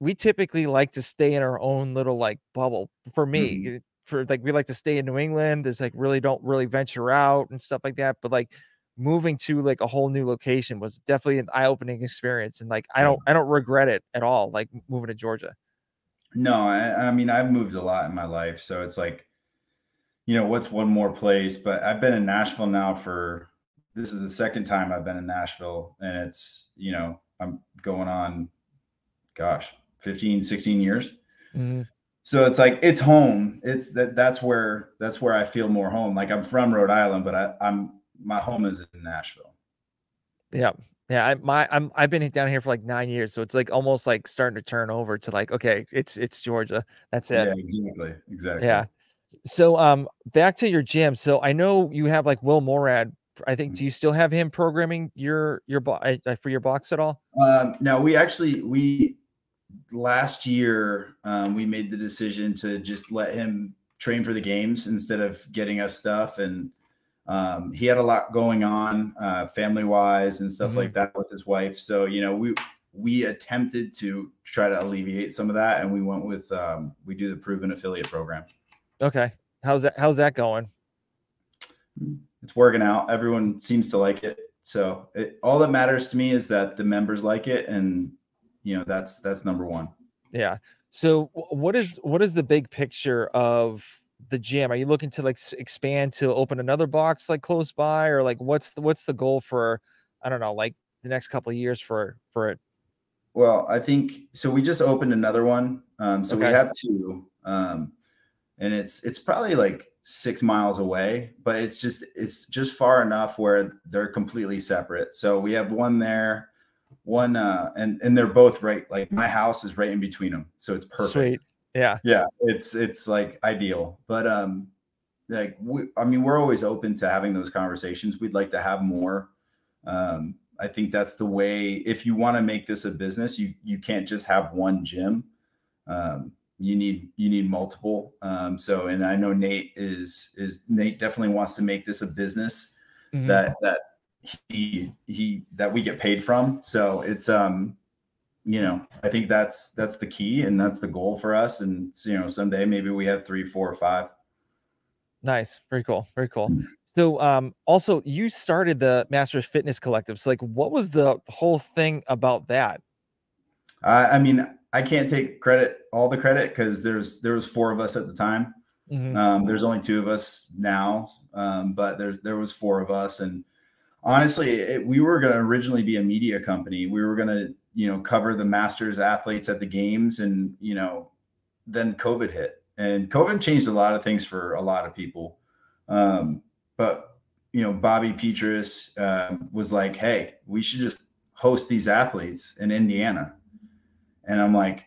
We typically like to stay in our own little like bubble. For me, mm-hmm. for like we like to stay in New England. There's like really don't really venture out and stuff like that. But like moving to like a whole new location was definitely an eye-opening experience and like i don't i don't regret it at all like moving to georgia. No I, I mean i've moved a lot in my life so it's like you know what's one more place but i've been in nashville now for this is the second time i've been in nashville and it's you know i'm going on gosh 15 16 years. Mm-hmm. so it's like it's home. It's that that's where that's where i feel more home. Like i'm from rhode island but I, i'm my home is in Nashville. Yeah. Yeah, I my I'm I've been down here for like nine years, so it's like almost like starting to turn over to like okay, it's it's Georgia. That's it. Yeah, exactly, exactly. Yeah. So um, back to your gym. So I know you have like Will Moorad. I think. Do mm-hmm. you still have him programming your your for your box at all? Um, no, we actually we last year um, we made the decision to just let him train for the games instead of getting us stuff and um, he had a lot going on uh, family wise and stuff mm-hmm. like that with his wife. So, you know, we, we attempted to try to alleviate some of that. And we went with, um, we do the proven affiliate program. Okay. How's that? How's that going? It's working out. Everyone seems to like it. So it, all that matters to me is that the members like it. And, you know, that's, that's number one. Yeah. So what is, what is the big picture of the gym? Are you looking to like expand to open another box like close by, or like what's the what's the goal for? I don't know, like the next couple of years for for it. Well, I think so. We just opened another one, um, so okay. we have two, um, and it's it's probably like six miles away, but it's just it's just far enough where they're completely separate. So we have one there, one, uh, and and they're both right. Like my house is right in between them, so it's perfect. Sweet. Yeah. Yeah. It's it's like ideal. But um like we I mean, we're always open to having those conversations. We'd like to have more. Um, I think that's the way if you want to make this a business, you you can't just have one gym. Um, you need you need multiple. Um, so and I know Nate is is Nate definitely wants to make this a business mm-hmm. that that he he that we get paid from. So it's um you know, I think that's that's the key and that's the goal for us. And you know, someday maybe we have three, four, or five. Nice, very cool, very cool. Mm. So, um, also you started the Masters Fitness Collective. So, like, what was the whole thing about that? Uh, I mean, I can't take credit, all the credit, because there's there was four of us at the time. Mm-hmm. Um, there's only two of us now, um, but there's there was four of us, and honestly, it, we were going to originally be a media company. We were going to you know, cover the masters athletes at the games. And, you know, then COVID hit and COVID changed a lot of things for a lot of people. Um, but, you know, Bobby Petrus uh, was like, hey, we should just host these athletes in Indiana. And I'm like,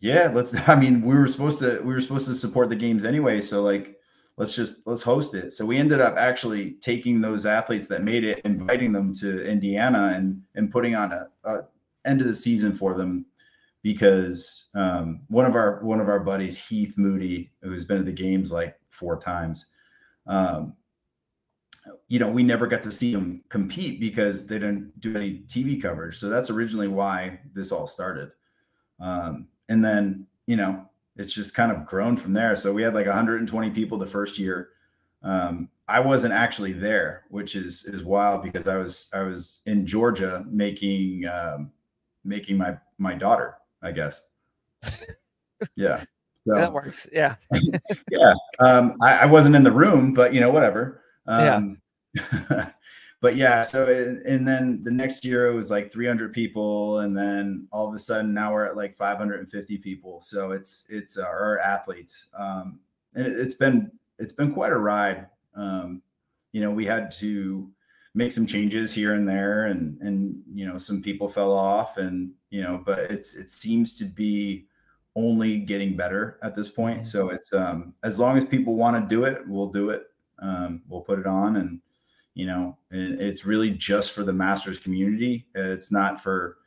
yeah, let's, *laughs* I mean, we were supposed to, we were supposed to support the games anyway. So like, let's just let's host it. So we ended up actually taking those athletes that made it inviting them to indiana and and putting on a, a end of the season for them because um, one of our one of our buddies heath moody who's been at the games like four times um, you know we never got to see them compete because they didn't do any tv coverage. So that's originally why this all started. Um, and then you know it's just kind of grown from there. So we had like 120 people the first year. Um, I wasn't actually there, which is is wild because I was I was in Georgia making um, making my my daughter, I guess. *laughs* Yeah. So, that works. Yeah. *laughs* yeah. Um, I, I, wasn't in the room, but you know, whatever. Um, yeah. *laughs* but yeah, so it, and then the next year it was like 300 people, and then all of a sudden now we're at like 550 people. So it's it's our athletes, um, and it, has been it's been quite a ride. Um, you know, we had to make some changes here and there and and you know some people fell off and you know but it's it seems to be only getting better at this point mm-hmm. so it's um as long as people want to do it we'll do it um we'll put it on and you know it, it's really just for the masters community it's not for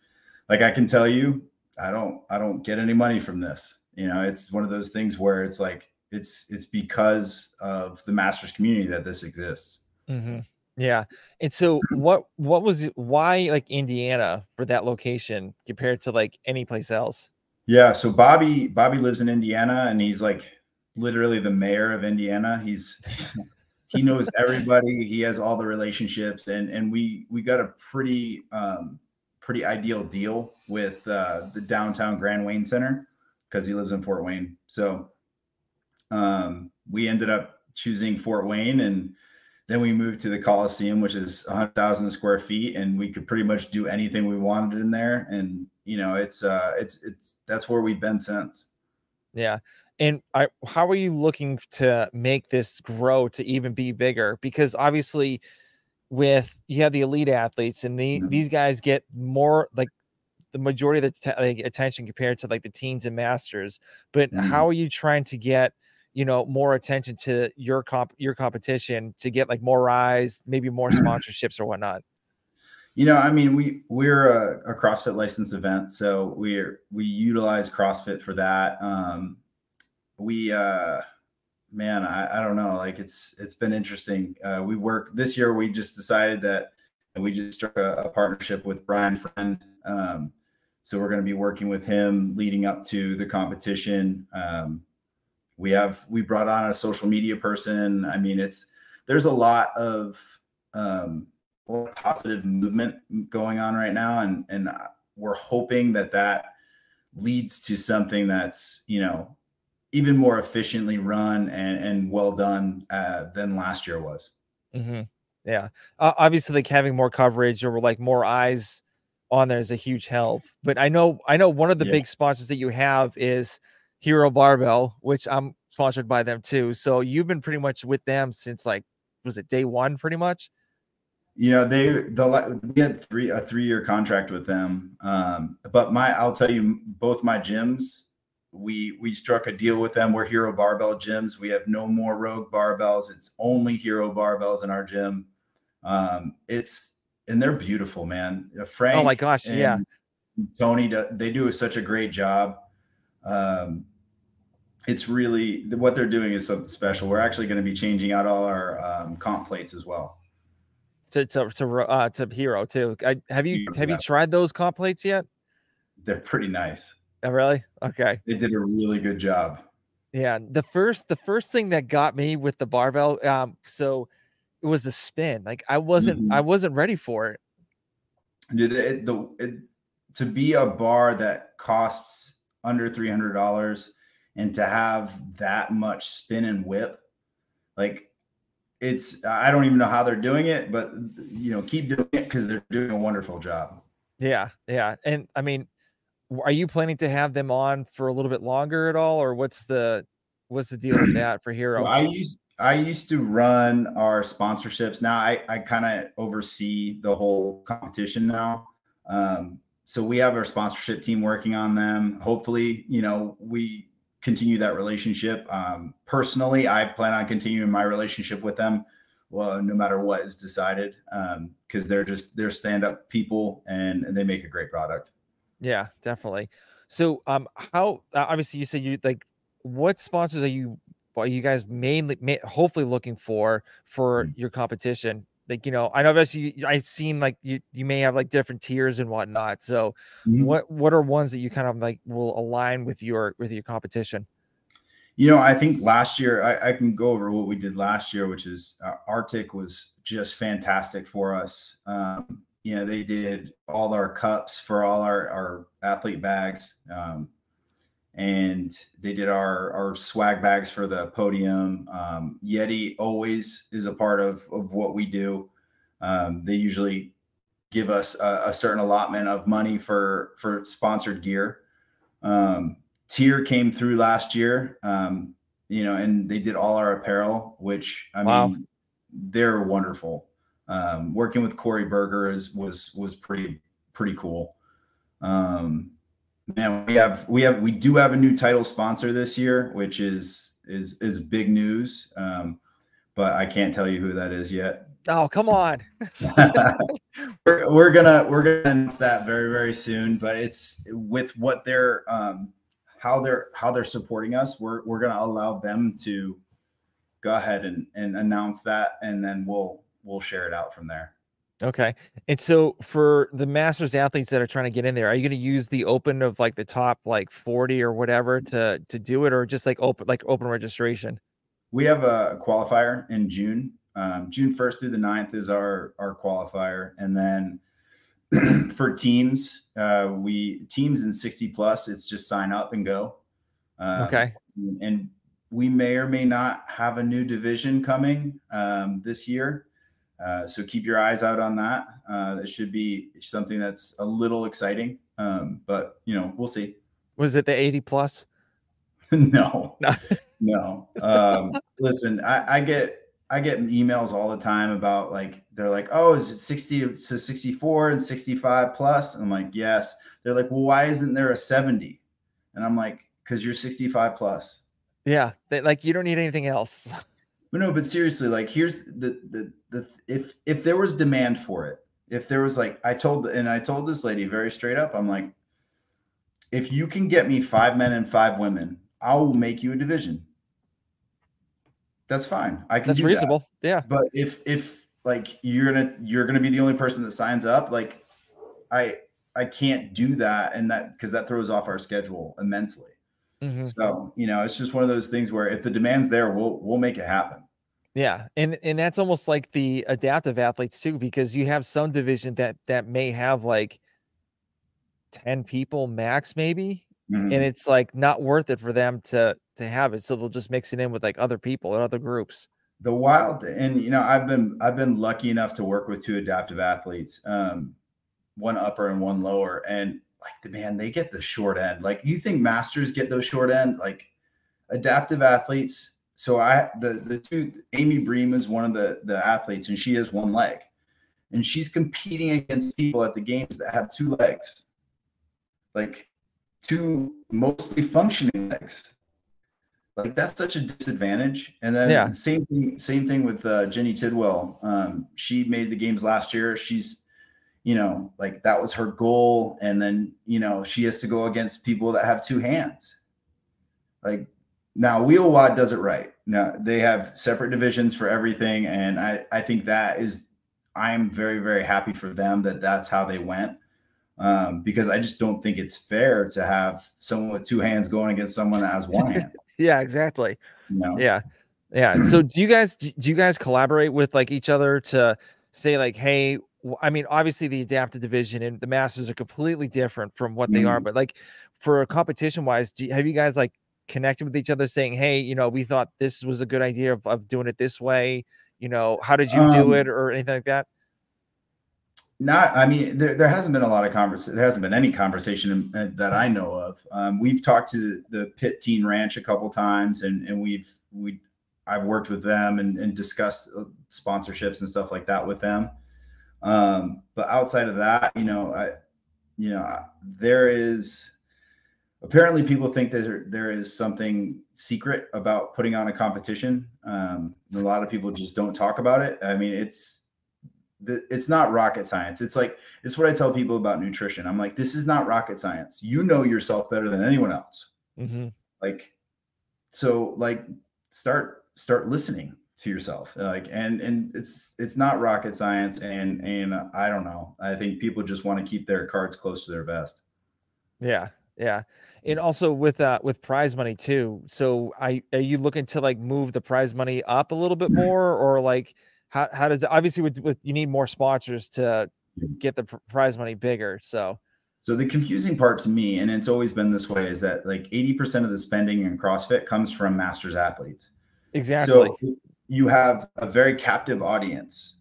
like i can tell you i don't i don't get any money from this you know it's one of those things where it's like it's it's because of the masters community that this exists mm-hmm. Yeah. And so what what was it why like Indiana for that location compared to like any place else? Yeah, so Bobby Bobby lives in Indiana and he's like literally the mayor of Indiana. He's he knows everybody, he has all the relationships and and we we got a pretty um pretty ideal deal with uh the downtown Grand Wayne Center because he lives in Fort Wayne. So um we ended up choosing Fort Wayne and then we moved to the Coliseum, which is 100,000 square feet, and we could pretty much do anything we wanted in there. And you know, it's uh, it's it's that's where we've been since. Yeah. And I, how are you looking to make this grow to even be bigger? Because obviously, with you have the elite athletes, and the mm-hmm. these guys get more like the majority of the t- like, attention compared to like the teens and masters. But mm-hmm. how are you trying to get you know more attention to your comp your competition to get like more eyes maybe more *clears throat* sponsorships or whatnot you know i mean we we're a, a crossfit licensed event so we're we utilize crossfit for that um we uh man I, I don't know like it's it's been interesting. Uh we work this year we just decided that we just struck a, a partnership with brian friend um so we're going to be working with him leading up to the competition. Um we have we brought on a social media person. I mean it's there's a lot of um positive movement going on right now and and we're hoping that that leads to something that's you know even more efficiently run and, and well done uh, than last year was mm-hmm. yeah uh, obviously like having more coverage or like more eyes on there is a huge help but i know i know one of the yes. big sponsors that you have is Hero Barbell, which I'm sponsored by them too. So you've been pretty much with them since like was it day one, pretty much? You know, they the we had three a three year contract with them. Um, but my I'll tell you, both my gyms, we we struck a deal with them. We're Hero Barbell gyms. We have no more Rogue barbells. It's only Hero barbells in our gym. Um, it's and they're beautiful, man. Frank. Oh my gosh, yeah. Tony, they do such a great job um, it's really what they're doing is something special. We're actually going to be changing out all our um, comp plates as well. To to to uh, to Hero too. I, have you have you tried those comp plates yet? They're pretty nice. Oh, really? Okay. They did a really good job. Yeah. The first the first thing that got me with the barbell, um, so it was the spin. Like I wasn't mm-hmm. I wasn't ready for it. Dude, it, the it, to be a bar that costs under $300 and to have that much spin and whip like it's i don't even know how they're doing it but you know keep doing it because they're doing a wonderful job yeah yeah and i mean are you planning to have them on for a little bit longer at all or what's the what's the deal with *clears throat* that for hero well, i used i used to run our sponsorships now i i kind of oversee the whole competition now um so we have our sponsorship team working on them. Hopefully, you know, we continue that relationship. Um, personally, I plan on continuing my relationship with them, well, no matter what is decided, because um, they're just they're stand up people and, and they make a great product. Yeah, definitely. So, um, how obviously you said you like what sponsors are you are you guys mainly may, hopefully looking for for mm-hmm. your competition like you know i know obviously i seen like you you may have like different tiers and whatnot so mm-hmm. what what are ones that you kind of like will align with your with your competition you know i think last year i, I can go over what we did last year which is uh, arctic was just fantastic for us um you know they did all our cups for all our our athlete bags um and they did our our swag bags for the podium. Um, Yeti always is a part of of what we do. Um, they usually give us a, a, certain allotment of money for for sponsored gear. Um, TYR came through last year, um, you know, and they did all our apparel, which I wow. mean, they're wonderful. Um, working with Corey Berger is was was pretty pretty cool. Um, man, we have we have we do have a new title sponsor this year, which is is is big news. Um, but I can't tell you who that is yet. Oh, come on. *laughs* *laughs* we're, we're gonna we're gonna announce that very very soon. But it's with what they're um, how they're how they're supporting us. We're we're gonna allow them to go ahead and and announce that, and then we'll we'll share it out from there. Okay. And so for the masters athletes that are trying to get in there, are you going to use the open of like the top like 40 or whatever to to do it or just like open like open registration? We have a qualifier in June. Um, June 1st through the 9th is our our qualifier and then *clears throat* for teams, uh, we teams in 60 plus, it's just sign up and go. Um, okay. And we may or may not have a new division coming um, this year. Uh, so keep your eyes out on that. Uh, it should be something that's a little exciting, um, but you know we'll see. Was it the eighty plus? *laughs* no, *laughs* no. Um, listen, I, I, get I get emails all the time about like they're like, oh, is it sixty to sixty four and sixty five plus? And I'm like, yes. They're like, well, why isn't there a seventy? And I'm like, because you're sixty five plus. Yeah, they, like you don't need anything else. *laughs* But no, but seriously, like here's the the the if if there was demand for it, if there was like I told and I told this lady very straight up, I'm like, if you can get me five men and five women, I will make you a division. That's fine. I can. That's reasonable. That. Yeah. But if if like you're gonna you're gonna be the only person that signs up, like I I can't do that, and that because that throws off our schedule immensely. Mm-hmm. So you know, it's just one of those things where if the demand's there, we'll we'll make it happen. Yeah, and and that's almost like the adaptive athletes too, because you have some division that that may have like ten people max, maybe, mm-hmm. and it's like not worth it for them to to have it, so they'll just mix it in with like other people and other groups. The wild, and you know, I've been I've been lucky enough to work with two adaptive athletes, um, one upper and one lower, and like the man, they get the short end. Like you think masters get those short end, like adaptive athletes so I the the two Amy Bream is one of the the athletes and she has one leg. And she's competing against people at the games that have two legs. Like two mostly functioning legs. Like that's such a disadvantage. And then yeah. same thing, same thing with uh, Jenny Tidwell. Um, she made the games last year. She's, you know, like that was her goal. And then, you know, she has to go against people that have two hands. Like now, WheelWOD does it right. Now they have separate divisions for everything, and I I think that is I'm very very happy for them that that's how they went. Um, because I just don't think it's fair to have someone with two hands going against someone that has one hand. *laughs* yeah, exactly. You know? Yeah, yeah. So do you guys do you guys collaborate with like each other to say like, hey, I mean, obviously the adaptive division and the masters are completely different from what they mm-hmm. are, but like for a competition wise, do, have you guys like connected with each other saying hey you know we thought this was a good idea of, of doing it this way. You know how did you um, do it? or anything like that? Not i mean there, there hasn't been a lot of conversation there hasn't been any conversation uh, that i know of. Um, we've talked to the, the pit teen ranch a couple times and and we've we i've worked with them and, and discussed uh, sponsorships and stuff like that with them. Um, but outside of that you know i you know there is apparently people think that there is something secret about putting on a competition. Um, a lot of people just don't talk about it. I mean, it's it's not rocket science. It's like it's what I tell people about nutrition. I'm like, this is not rocket science. You know yourself better than anyone else. Mm-hmm. Like, so like start start listening to yourself like and and it's it's not rocket science and and i don't know i think people just want to keep their cards close to their vest yeah yeah and also with uh with prize money too so i are you looking to like move the prize money up a little bit *clears throat* more or like how, how does obviously with, with you need more sponsors to get the prize money bigger so. So the confusing part to me and it's always been this way is that like 80% of the spending in crossfit comes from masters athletes. Exactly. So you have a very captive audience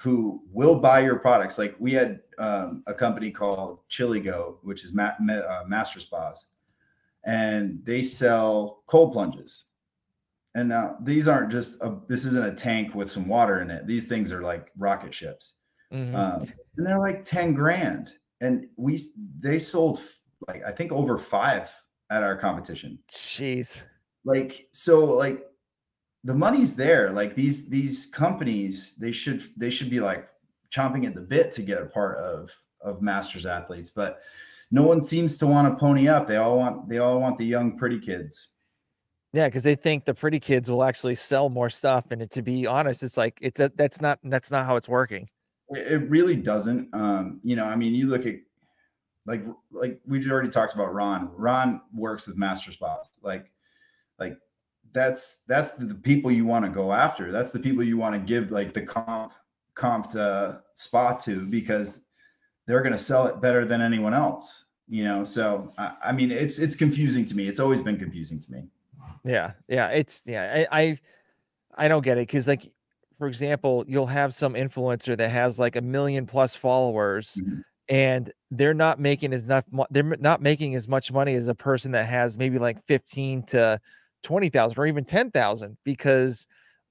who will buy your products like we had um, a company called Chilly GOAT which is ma- ma- uh, master spas and they sell cold plunges. And now these aren't just a, this isn't a tank with some water in it. These things are like rocket ships, mm-hmm. um, and they're like ten grand. And we they sold like I think over five at our competition. Jeez. Like so, like the money's there. Like these these companies, they should they should be like chomping at the bit to get a part of of masters athletes, but no one seems to want to pony up. They all want they all want the young pretty kids. Yeah, because they think the pretty kids will actually sell more stuff, and it, to be honest, it's like it's a, that's not that's not how it's working. It really doesn't. Um, you know, I mean, you look at like like we already talked about Ron. Ron works with Master Spas. Like like that's that's the, people you want to go after. That's the people you want to give like the comp comped uh, spa to because they're going to sell it better than anyone else. You know, so I, I mean, it's it's confusing to me. It's always been confusing to me. Yeah, yeah, it's yeah. I I, I don't get it because like for example, you'll have some influencer that has like a million plus followers. Mm-hmm and they're not making as enough they're not making as much money as a person that has maybe like 15 to 20,000 or even 10,000 because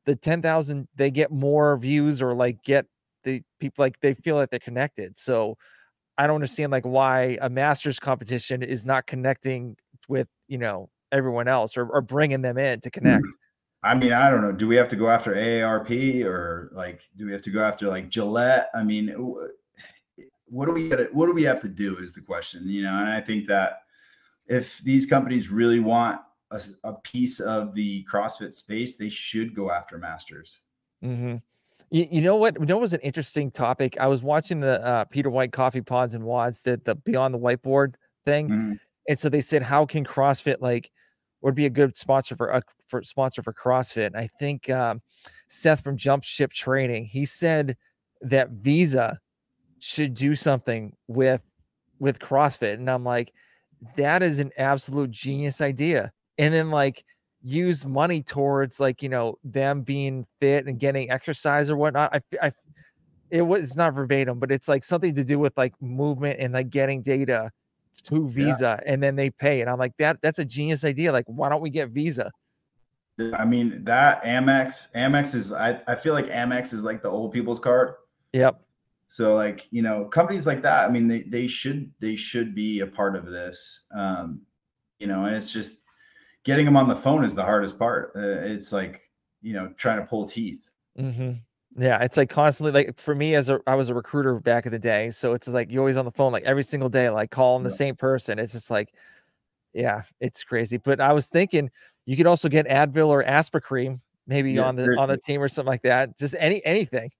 the 10,000 they get more views or like get the people like they feel like they're connected. So I don't understand like why a masters competition is not connecting with, you know, everyone else or, or bringing them in to hmm. connect. I mean, I don't know. Do we have to go after AARP or like, do we have to go after like Gillette? I mean, what do we get? What do we have to do is the question, you know? And I think that if these companies really want a, a piece of the CrossFit space, they should go after masters. Mm-hmm. You, you, know what? You know, was an interesting topic. I was watching the uh, Peter White Coffee Pods and WODs, the the Beyond the Whiteboard thing, mm-hmm. and so they said, how can CrossFit like would be a good sponsor for a uh, for sponsor for CrossFit? And I think um, Seth from Jump Ship Training he said that Visa should do something with with CrossFit, and I'm like, that is an absolute genius idea and then like use money towards like you know them being fit and getting exercise or whatnot. I, I it was it's not verbatim, but it's like something to do with like movement and like getting data to Visa, yeah. and then they pay. And I'm like that that's a genius idea. Like why don't we get Visa? I mean that Amex Amex is I, I feel like Amex is like the old people's card. Yep. So like you know companies like that, I mean they they should they should be a part of this. Um, you know, and it's just getting them on the phone is the hardest part. Uh, it's like you know trying to pull teeth. Mm-hmm. Yeah, it's like constantly like for me as a I was a recruiter back in the day, so it's like you're always on the phone like every single day, like calling the same person. It's just like, yeah, it's crazy. But I was thinking you could also get Advil or Aspercreme maybe yeah, on the seriously. on the team or something like that. Just any anything.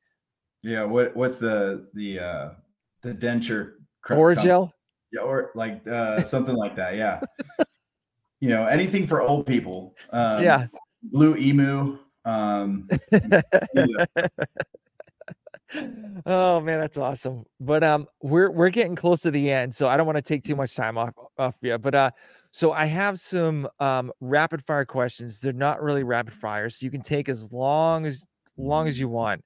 Yeah, what what's the the uh the denture Orajel? Yeah, or like uh something like that. Yeah. *laughs* you know, anything for old people. Um, yeah. Blue emu. Um, *laughs* oh man, that's awesome. But um, we're we're getting close to the end, so I don't want to take too much time off off you. But uh, so I have some um rapid fire questions. They're not really rapid fire, so you can take as long as long as you want.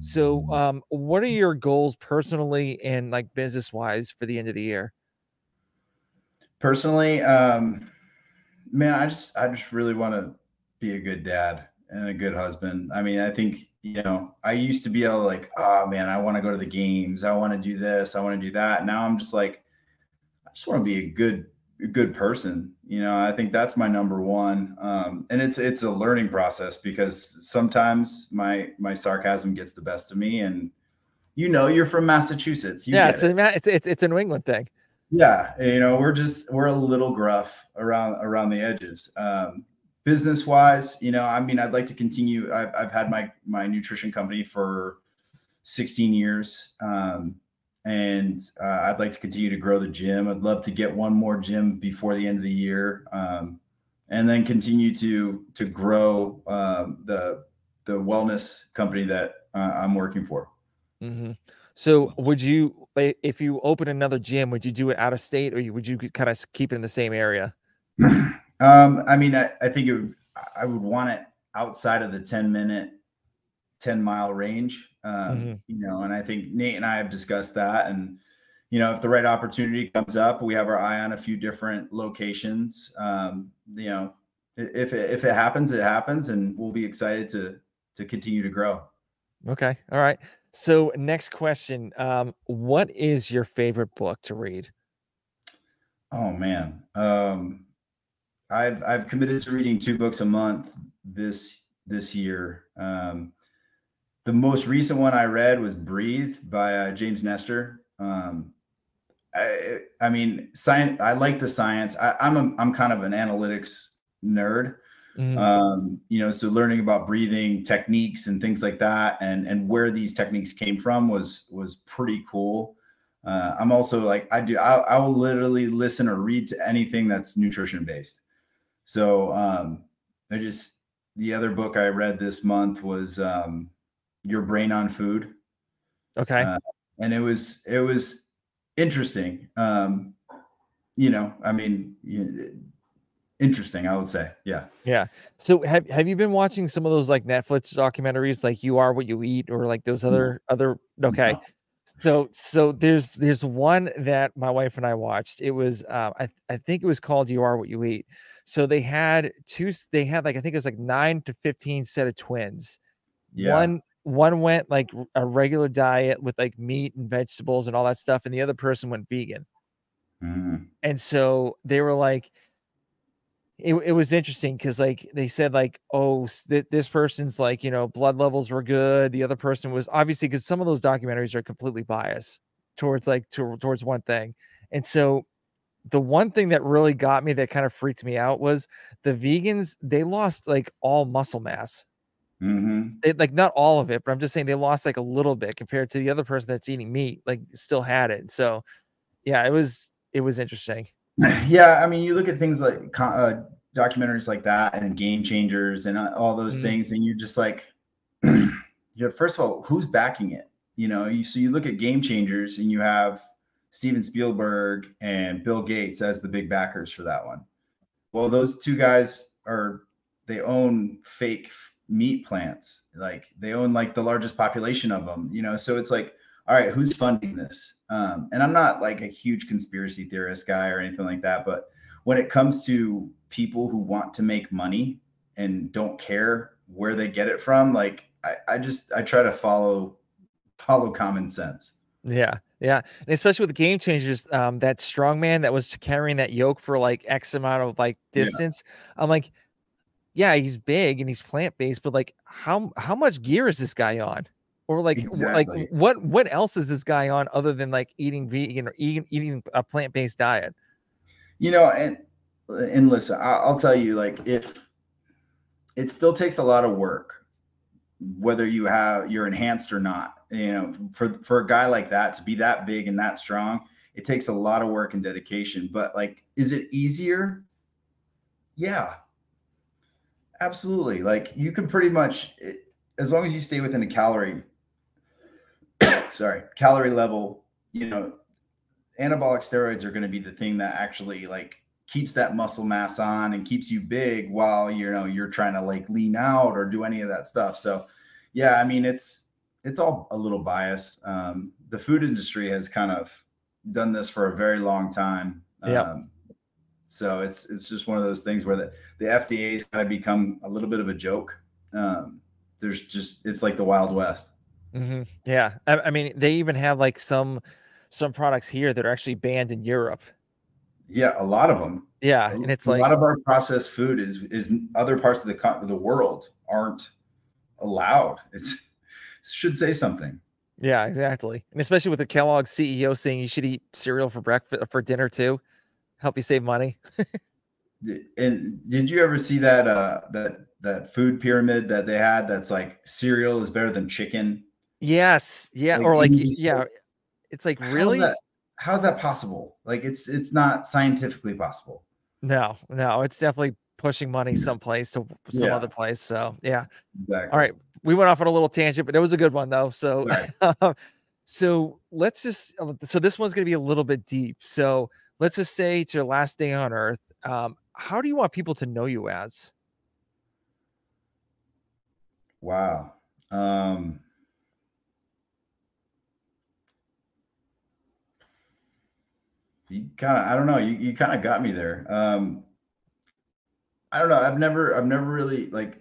So um, what are your goals personally and like business wise for the end of the year? Personally, um, man, I just I just really want to be a good dad and a good husband. I mean, I think you know, I used to be to like, oh man, I want to go to the games, I want to do this, I want to do that. Now I'm just like, I just want to be a good a good person. You know, I think that's my number one. Um, and it's it's a learning process because sometimes my my sarcasm gets the best of me, and you know, you're from Massachusetts. You yeah, it's, it. a, it's it's it's a New England thing. Yeah, you know, we're just we're a little gruff around around the edges. Um, business wise, you know, I mean, I'd like to continue. I've, I've had my my nutrition company for 16 years, um, and uh, I'd like to continue to grow the gym. I'd love to get one more gym before the end of the year, um, and then continue to to grow um, the the wellness company that uh, I'm working for. Mm-hmm. So would you, if you open another gym, would you do it out of state or would you kind of keep it in the same area? *clears throat* Um, I mean, I, I think it would, I would want it outside of the 10 minute, 10 mile range. Um, mm-hmm. you know, and I think Nate and I have discussed that. And, you know, if the right opportunity comes up, we have our eye on a few different locations. Um, you know, if it, if it happens, it happens, and we'll be excited to to continue to grow. Okay. All right. So next question. Um, what is your favorite book to read? Oh man. Um, I've I've committed to reading two books a month this this year. Um, the most recent one I read was Breathe by uh, James Nestor. Um, I, I mean, science. I like the science. I, I'm a, I'm kind of an analytics nerd. Mm-hmm. Um, you know, so learning about breathing techniques and things like that, and and where these techniques came from was was pretty cool. Uh, I'm also like I do. I, I will literally listen or read to anything that's nutrition based. So um, I just the other book I read this month was um, Your Brain on Food. Okay. Uh, and it was it was interesting. Um, you know, I mean, interesting, I would say. Yeah. Yeah. So have have you been watching some of those like Netflix documentaries like You Are What You Eat or like those other no. other okay. No. So so there's there's one that my wife and I watched. It was uh, I I think it was called You Are What You Eat. So they had two they had like I think it was like 9 to 15 set of twins. Yeah. One one went like a regular diet with like meat and vegetables and all that stuff and the other person went vegan. Mm. And so they were like it, it was interesting because like they said like oh th- this person's like you know blood levels were good the other person was obviously because some of those documentaries are completely biased towards like to, towards one thing and so the one thing that really got me that kind of freaked me out was the vegans they lost like all muscle mass mm-hmm. they, like not all of it but i'm just saying they lost like a little bit compared to the other person that's eating meat like still had it so yeah it was it was interesting *clears throat* Yeah, I mean, you look at things like uh, documentaries like that and game changers and uh, all those mm. things, and you're just like, *clears throat* you know, first of all, who's backing it? You know, you so you look at game changers and you have Steven Spielberg and Bill Gates as the big backers for that one. Well, those two guys are they own fake meat plants. Like they own like the largest population of them, you know. So it's like all right, who's funding this? Um, and I'm not like a huge conspiracy theorist guy or anything like that, but when it comes to people who want to make money and don't care where they get it from, like I, I just I try to follow follow common sense. Yeah, yeah, and especially with the game changers, um, that strong man that was carrying that yoke for like X amount of like distance. Yeah. I'm like, yeah, he's big and he's plant based, but like, how how much gear is this guy on? Or like exactly. like what what else is this guy on other than like eating vegan or eating eating a plant-based diet? You know and and listen i'll tell you like if it still takes a lot of work whether you have you're enhanced or not you know for for a guy like that to be that big and that strong it takes a lot of work and dedication but like is it easier? Yeah. Absolutely. Like you can pretty much as long as you stay within a calorie sorry, calorie level, you know, anabolic steroids are going to be the thing that actually like keeps that muscle mass on and keeps you big while you know you're trying to like lean out or do any of that stuff. So, yeah, I mean it's it's all a little biased. Um, the food industry has kind of done this for a very long time. Yeah. Um, so it's it's just one of those things where the the FDA's kind of become a little bit of a joke. Um, there's just it's like the Wild West. Mm-hmm. Yeah, I, I, mean, they even have like some some products here that are actually banned in Europe. Yeah, a lot of them. Yeah, and it's a like a lot of our processed food is is other parts of the of the world aren't allowed. It's should say something. Yeah, exactly, and especially with the Kellogg CEO saying you should eat cereal for breakfast for dinner too, help you save money. *laughs* and did you ever see that uh that that food pyramid that they had that's like cereal is better than chicken Yes. Yeah. Like, or like, yeah. It's like, really? How's that, how's that possible? Like, it's, it's not scientifically possible. No, no, it's definitely pushing money someplace to some yeah. other place. So, yeah. Exactly. All right. We went off on a little tangent, but it was a good one, though. So, right. *laughs* so let's just, uh, so this one's going to be a little bit deep. So, let's just say it's your last day on earth. Um, how do you want people to know you as? Wow. Um, you kind of i don't know you, you kind of got me there um I don't know. I've never, I've never really like.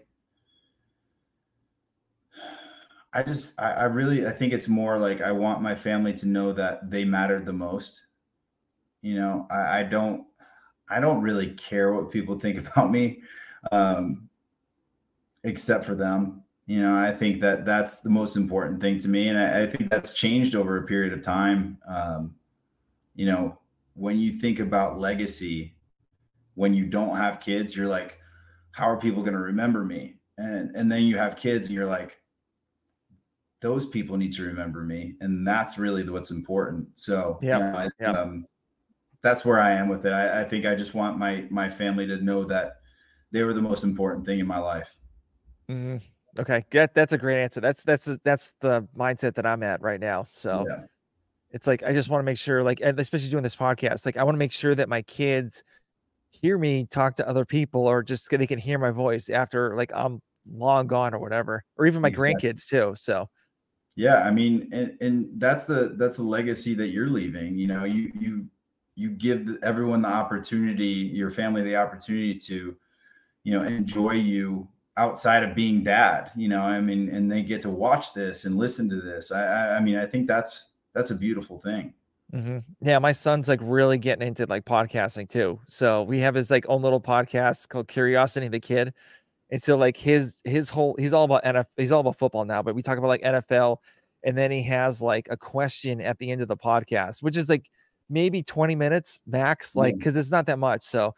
I just, I, I really, I think it's more like I want my family to know that they mattered the most. You know, I, I don't, I don't really care what people think *laughs* about me, um, except for them. You know, I think that that's the most important thing to me, and I, I think that's changed over a period of time. Um, you know, when you think about legacy, when you don't have kids, you're like, how are people going to remember me? And and then you have kids, and you're like, those people need to remember me, and that's really what's important. So yeah, you know, I, yep. um, that's where I am with it. I, I think I just want my my family to know that they were the most important thing in my life. Mm-hmm. Okay, that that's a great answer. That's that's that's the mindset that I'm at right now. So yeah. It's like I just want to make sure, like, especially doing this podcast, like I want to make sure that my kids hear me talk to other people, or just they can hear my voice after like I'm long gone or whatever, or even my exactly. grandkids too. So yeah, I mean, and and that's the that's the legacy that you're leaving. You know, you you you give everyone the opportunity, your family the opportunity to, you know, enjoy you outside of being dad you know i mean and they get to watch this and listen to this i i mean i think that's that's a beautiful thing. Mm-hmm. yeah my son's like really getting into like podcasting too. So we have his like own little podcast called curiosity the kid. And so like his his whole he's all about NFL he's all about football now but we talk about like NFL and then he has like a question at the end of the podcast which is like maybe 20 minutes max like because it's not that much. So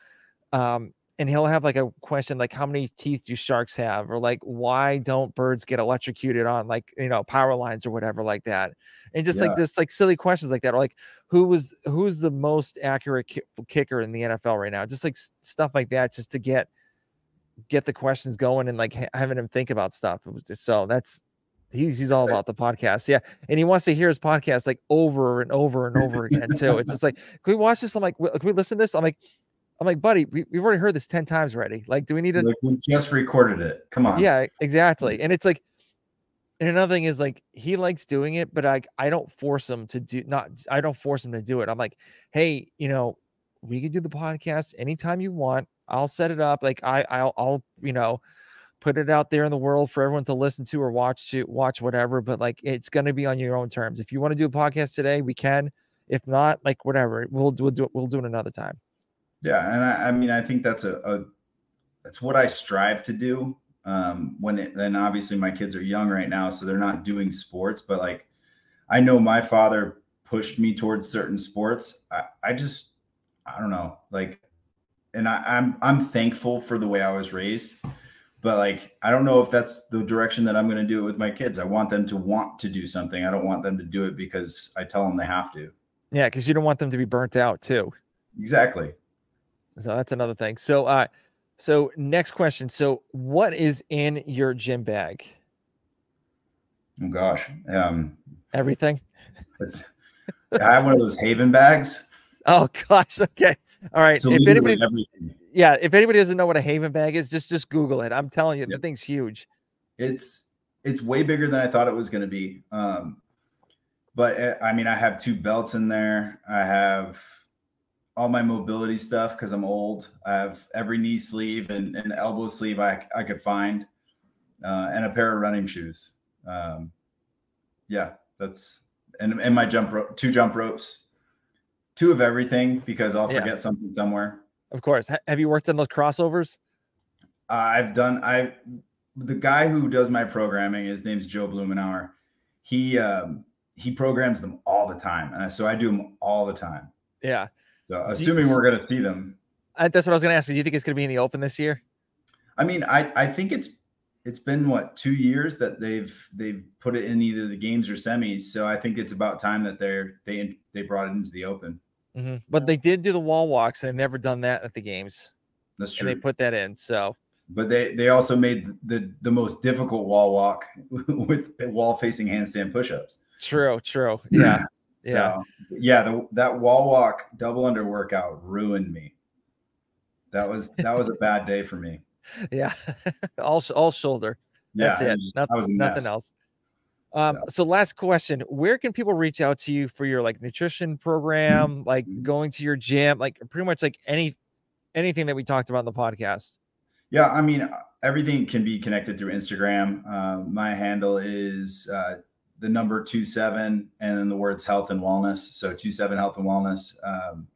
um and he'll have like a question like how many teeth do sharks have? or like why don't birds get electrocuted on like you know power lines or whatever like that? and just yeah. like this like silly questions like that or like who was who's the most accurate ki- kicker in the NFL right now? just like s- stuff like that just to get get the questions going and like ha- having him think about stuff. Just, so that's he's he's all about the podcast yeah and he wants to hear his podcast like over and over and over *laughs* again too. It's just like can we watch this? I'm like can we listen to this? I'm like I'm like, buddy, we, have already heard this 10 times already. Like, do we need to like we just recorded it? Come on. Yeah, exactly. And it's like, and another thing is like he likes doing it, but I I don't force him to do not I don't force him to do it. I'm like, hey, you know, we can do the podcast anytime you want. I'll set it up. Like I I'll I'll you know put it out there in the world for everyone to listen to or watch to watch whatever. But like it's gonna be on your own terms. If you want to do a podcast today, we can. If not, like whatever, we'll do we'll do it, we'll do it another time. Yeah, and I, I mean, I think that's a, a, that's what I strive to do. Um, when it, then obviously my kids are young right now, so they're not doing sports. But like, I know my father pushed me towards certain sports. I, I just, I don't know, like, and I, I'm I'm thankful for the way I was raised. But like, I don't know if that's the direction that I'm going to do it with my kids. I want them to want to do something. I don't want them to do it because I tell them they have to. Yeah, because you don't want them to be burnt out too. Exactly. So that's another thing. So uh so next question. So what is in your gym bag? Oh gosh. Um everything. I have one of those Haven bags. Oh gosh. Okay. All right. So if anybody everything. Yeah, if anybody doesn't know what a Haven bag is, just just Google it. I'm telling you, yep. the thing's huge. It's it's way bigger than I thought it was going to be. Um, but eh, I mean, I have two belts in there. I have all my mobility stuff because I'm old. I have every knee sleeve and, and elbow sleeve I, I could find, uh, and a pair of running shoes. Um, yeah, that's and and my jump rope, two jump ropes, two of everything because I'll forget yeah. something somewhere. Of course. Have you worked on those crossovers? Uh, I've done. I the guy who does my programming. His name's Joe Blumenauer. He um, he programs them all the time, and so I do them all the time. Yeah. So assuming we're going to see them, I, that's what I was going to ask. Do you think it's going to be in the Open this year? I mean, I I think it's it's been what two years that they've they've put it in either the games or semis. So I think it's about time that they're they they brought it into the Open. Mm-hmm. But they did do the wall walks. They've never done that at the games. That's true. they put that in. So. But they they also made the the most difficult wall walk *laughs* with wall facing handstand push-ups. True. True. *clears throat* Yeah. Yeah. yeah, the, that wall walk double under workout ruined me. That was that was a bad day for me. *laughs* Yeah. *laughs* all all shoulder. Yeah, That's it. Nothing, nothing else. Um, yeah. so last question, where can people reach out to you for your like nutrition program, mm-hmm. like going to your gym, like pretty much like any anything that we talked about in the podcast? Yeah, I mean, everything can be connected through Instagram. Uh, my handle is uh, the number two seven and then the words health and wellness. So two seven health and wellness. Um,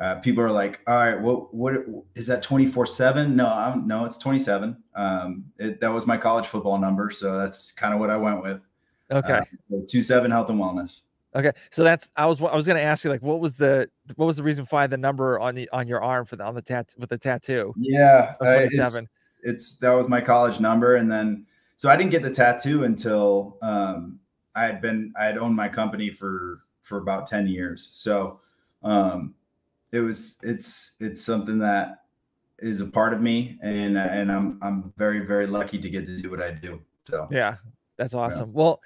uh, people are like, all right, what what is that twenty four seven? No, I'm, no, it's twenty seven. Um, it, that was my college football number, so that's kind of what I went with. Okay, uh, two seven health and wellness. Okay, so that's I was I was going to ask you like what was the what was the reason why the number on the on your arm for the on the tat with the tattoo? Yeah, twenty seven. It's, it's, that was my college number, and then so I didn't get the tattoo until um, I had been I had owned my company for for about ten years. So um, it was it's it's something that is a part of me, and and I'm I'm very very lucky to get to do what I do. So yeah, that's awesome. Yeah. Well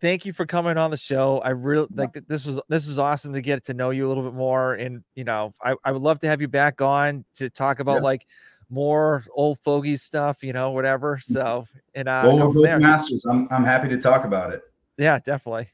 thank you for coming on the show. I really like this was this was awesome to get to know you a little bit more. And you know, I, I would love to have you back on to talk about yeah. like more old fogey stuff, you know, whatever. Mm-hmm. So and uh well, both masters. I'm I'm happy to talk about it. Yeah, definitely.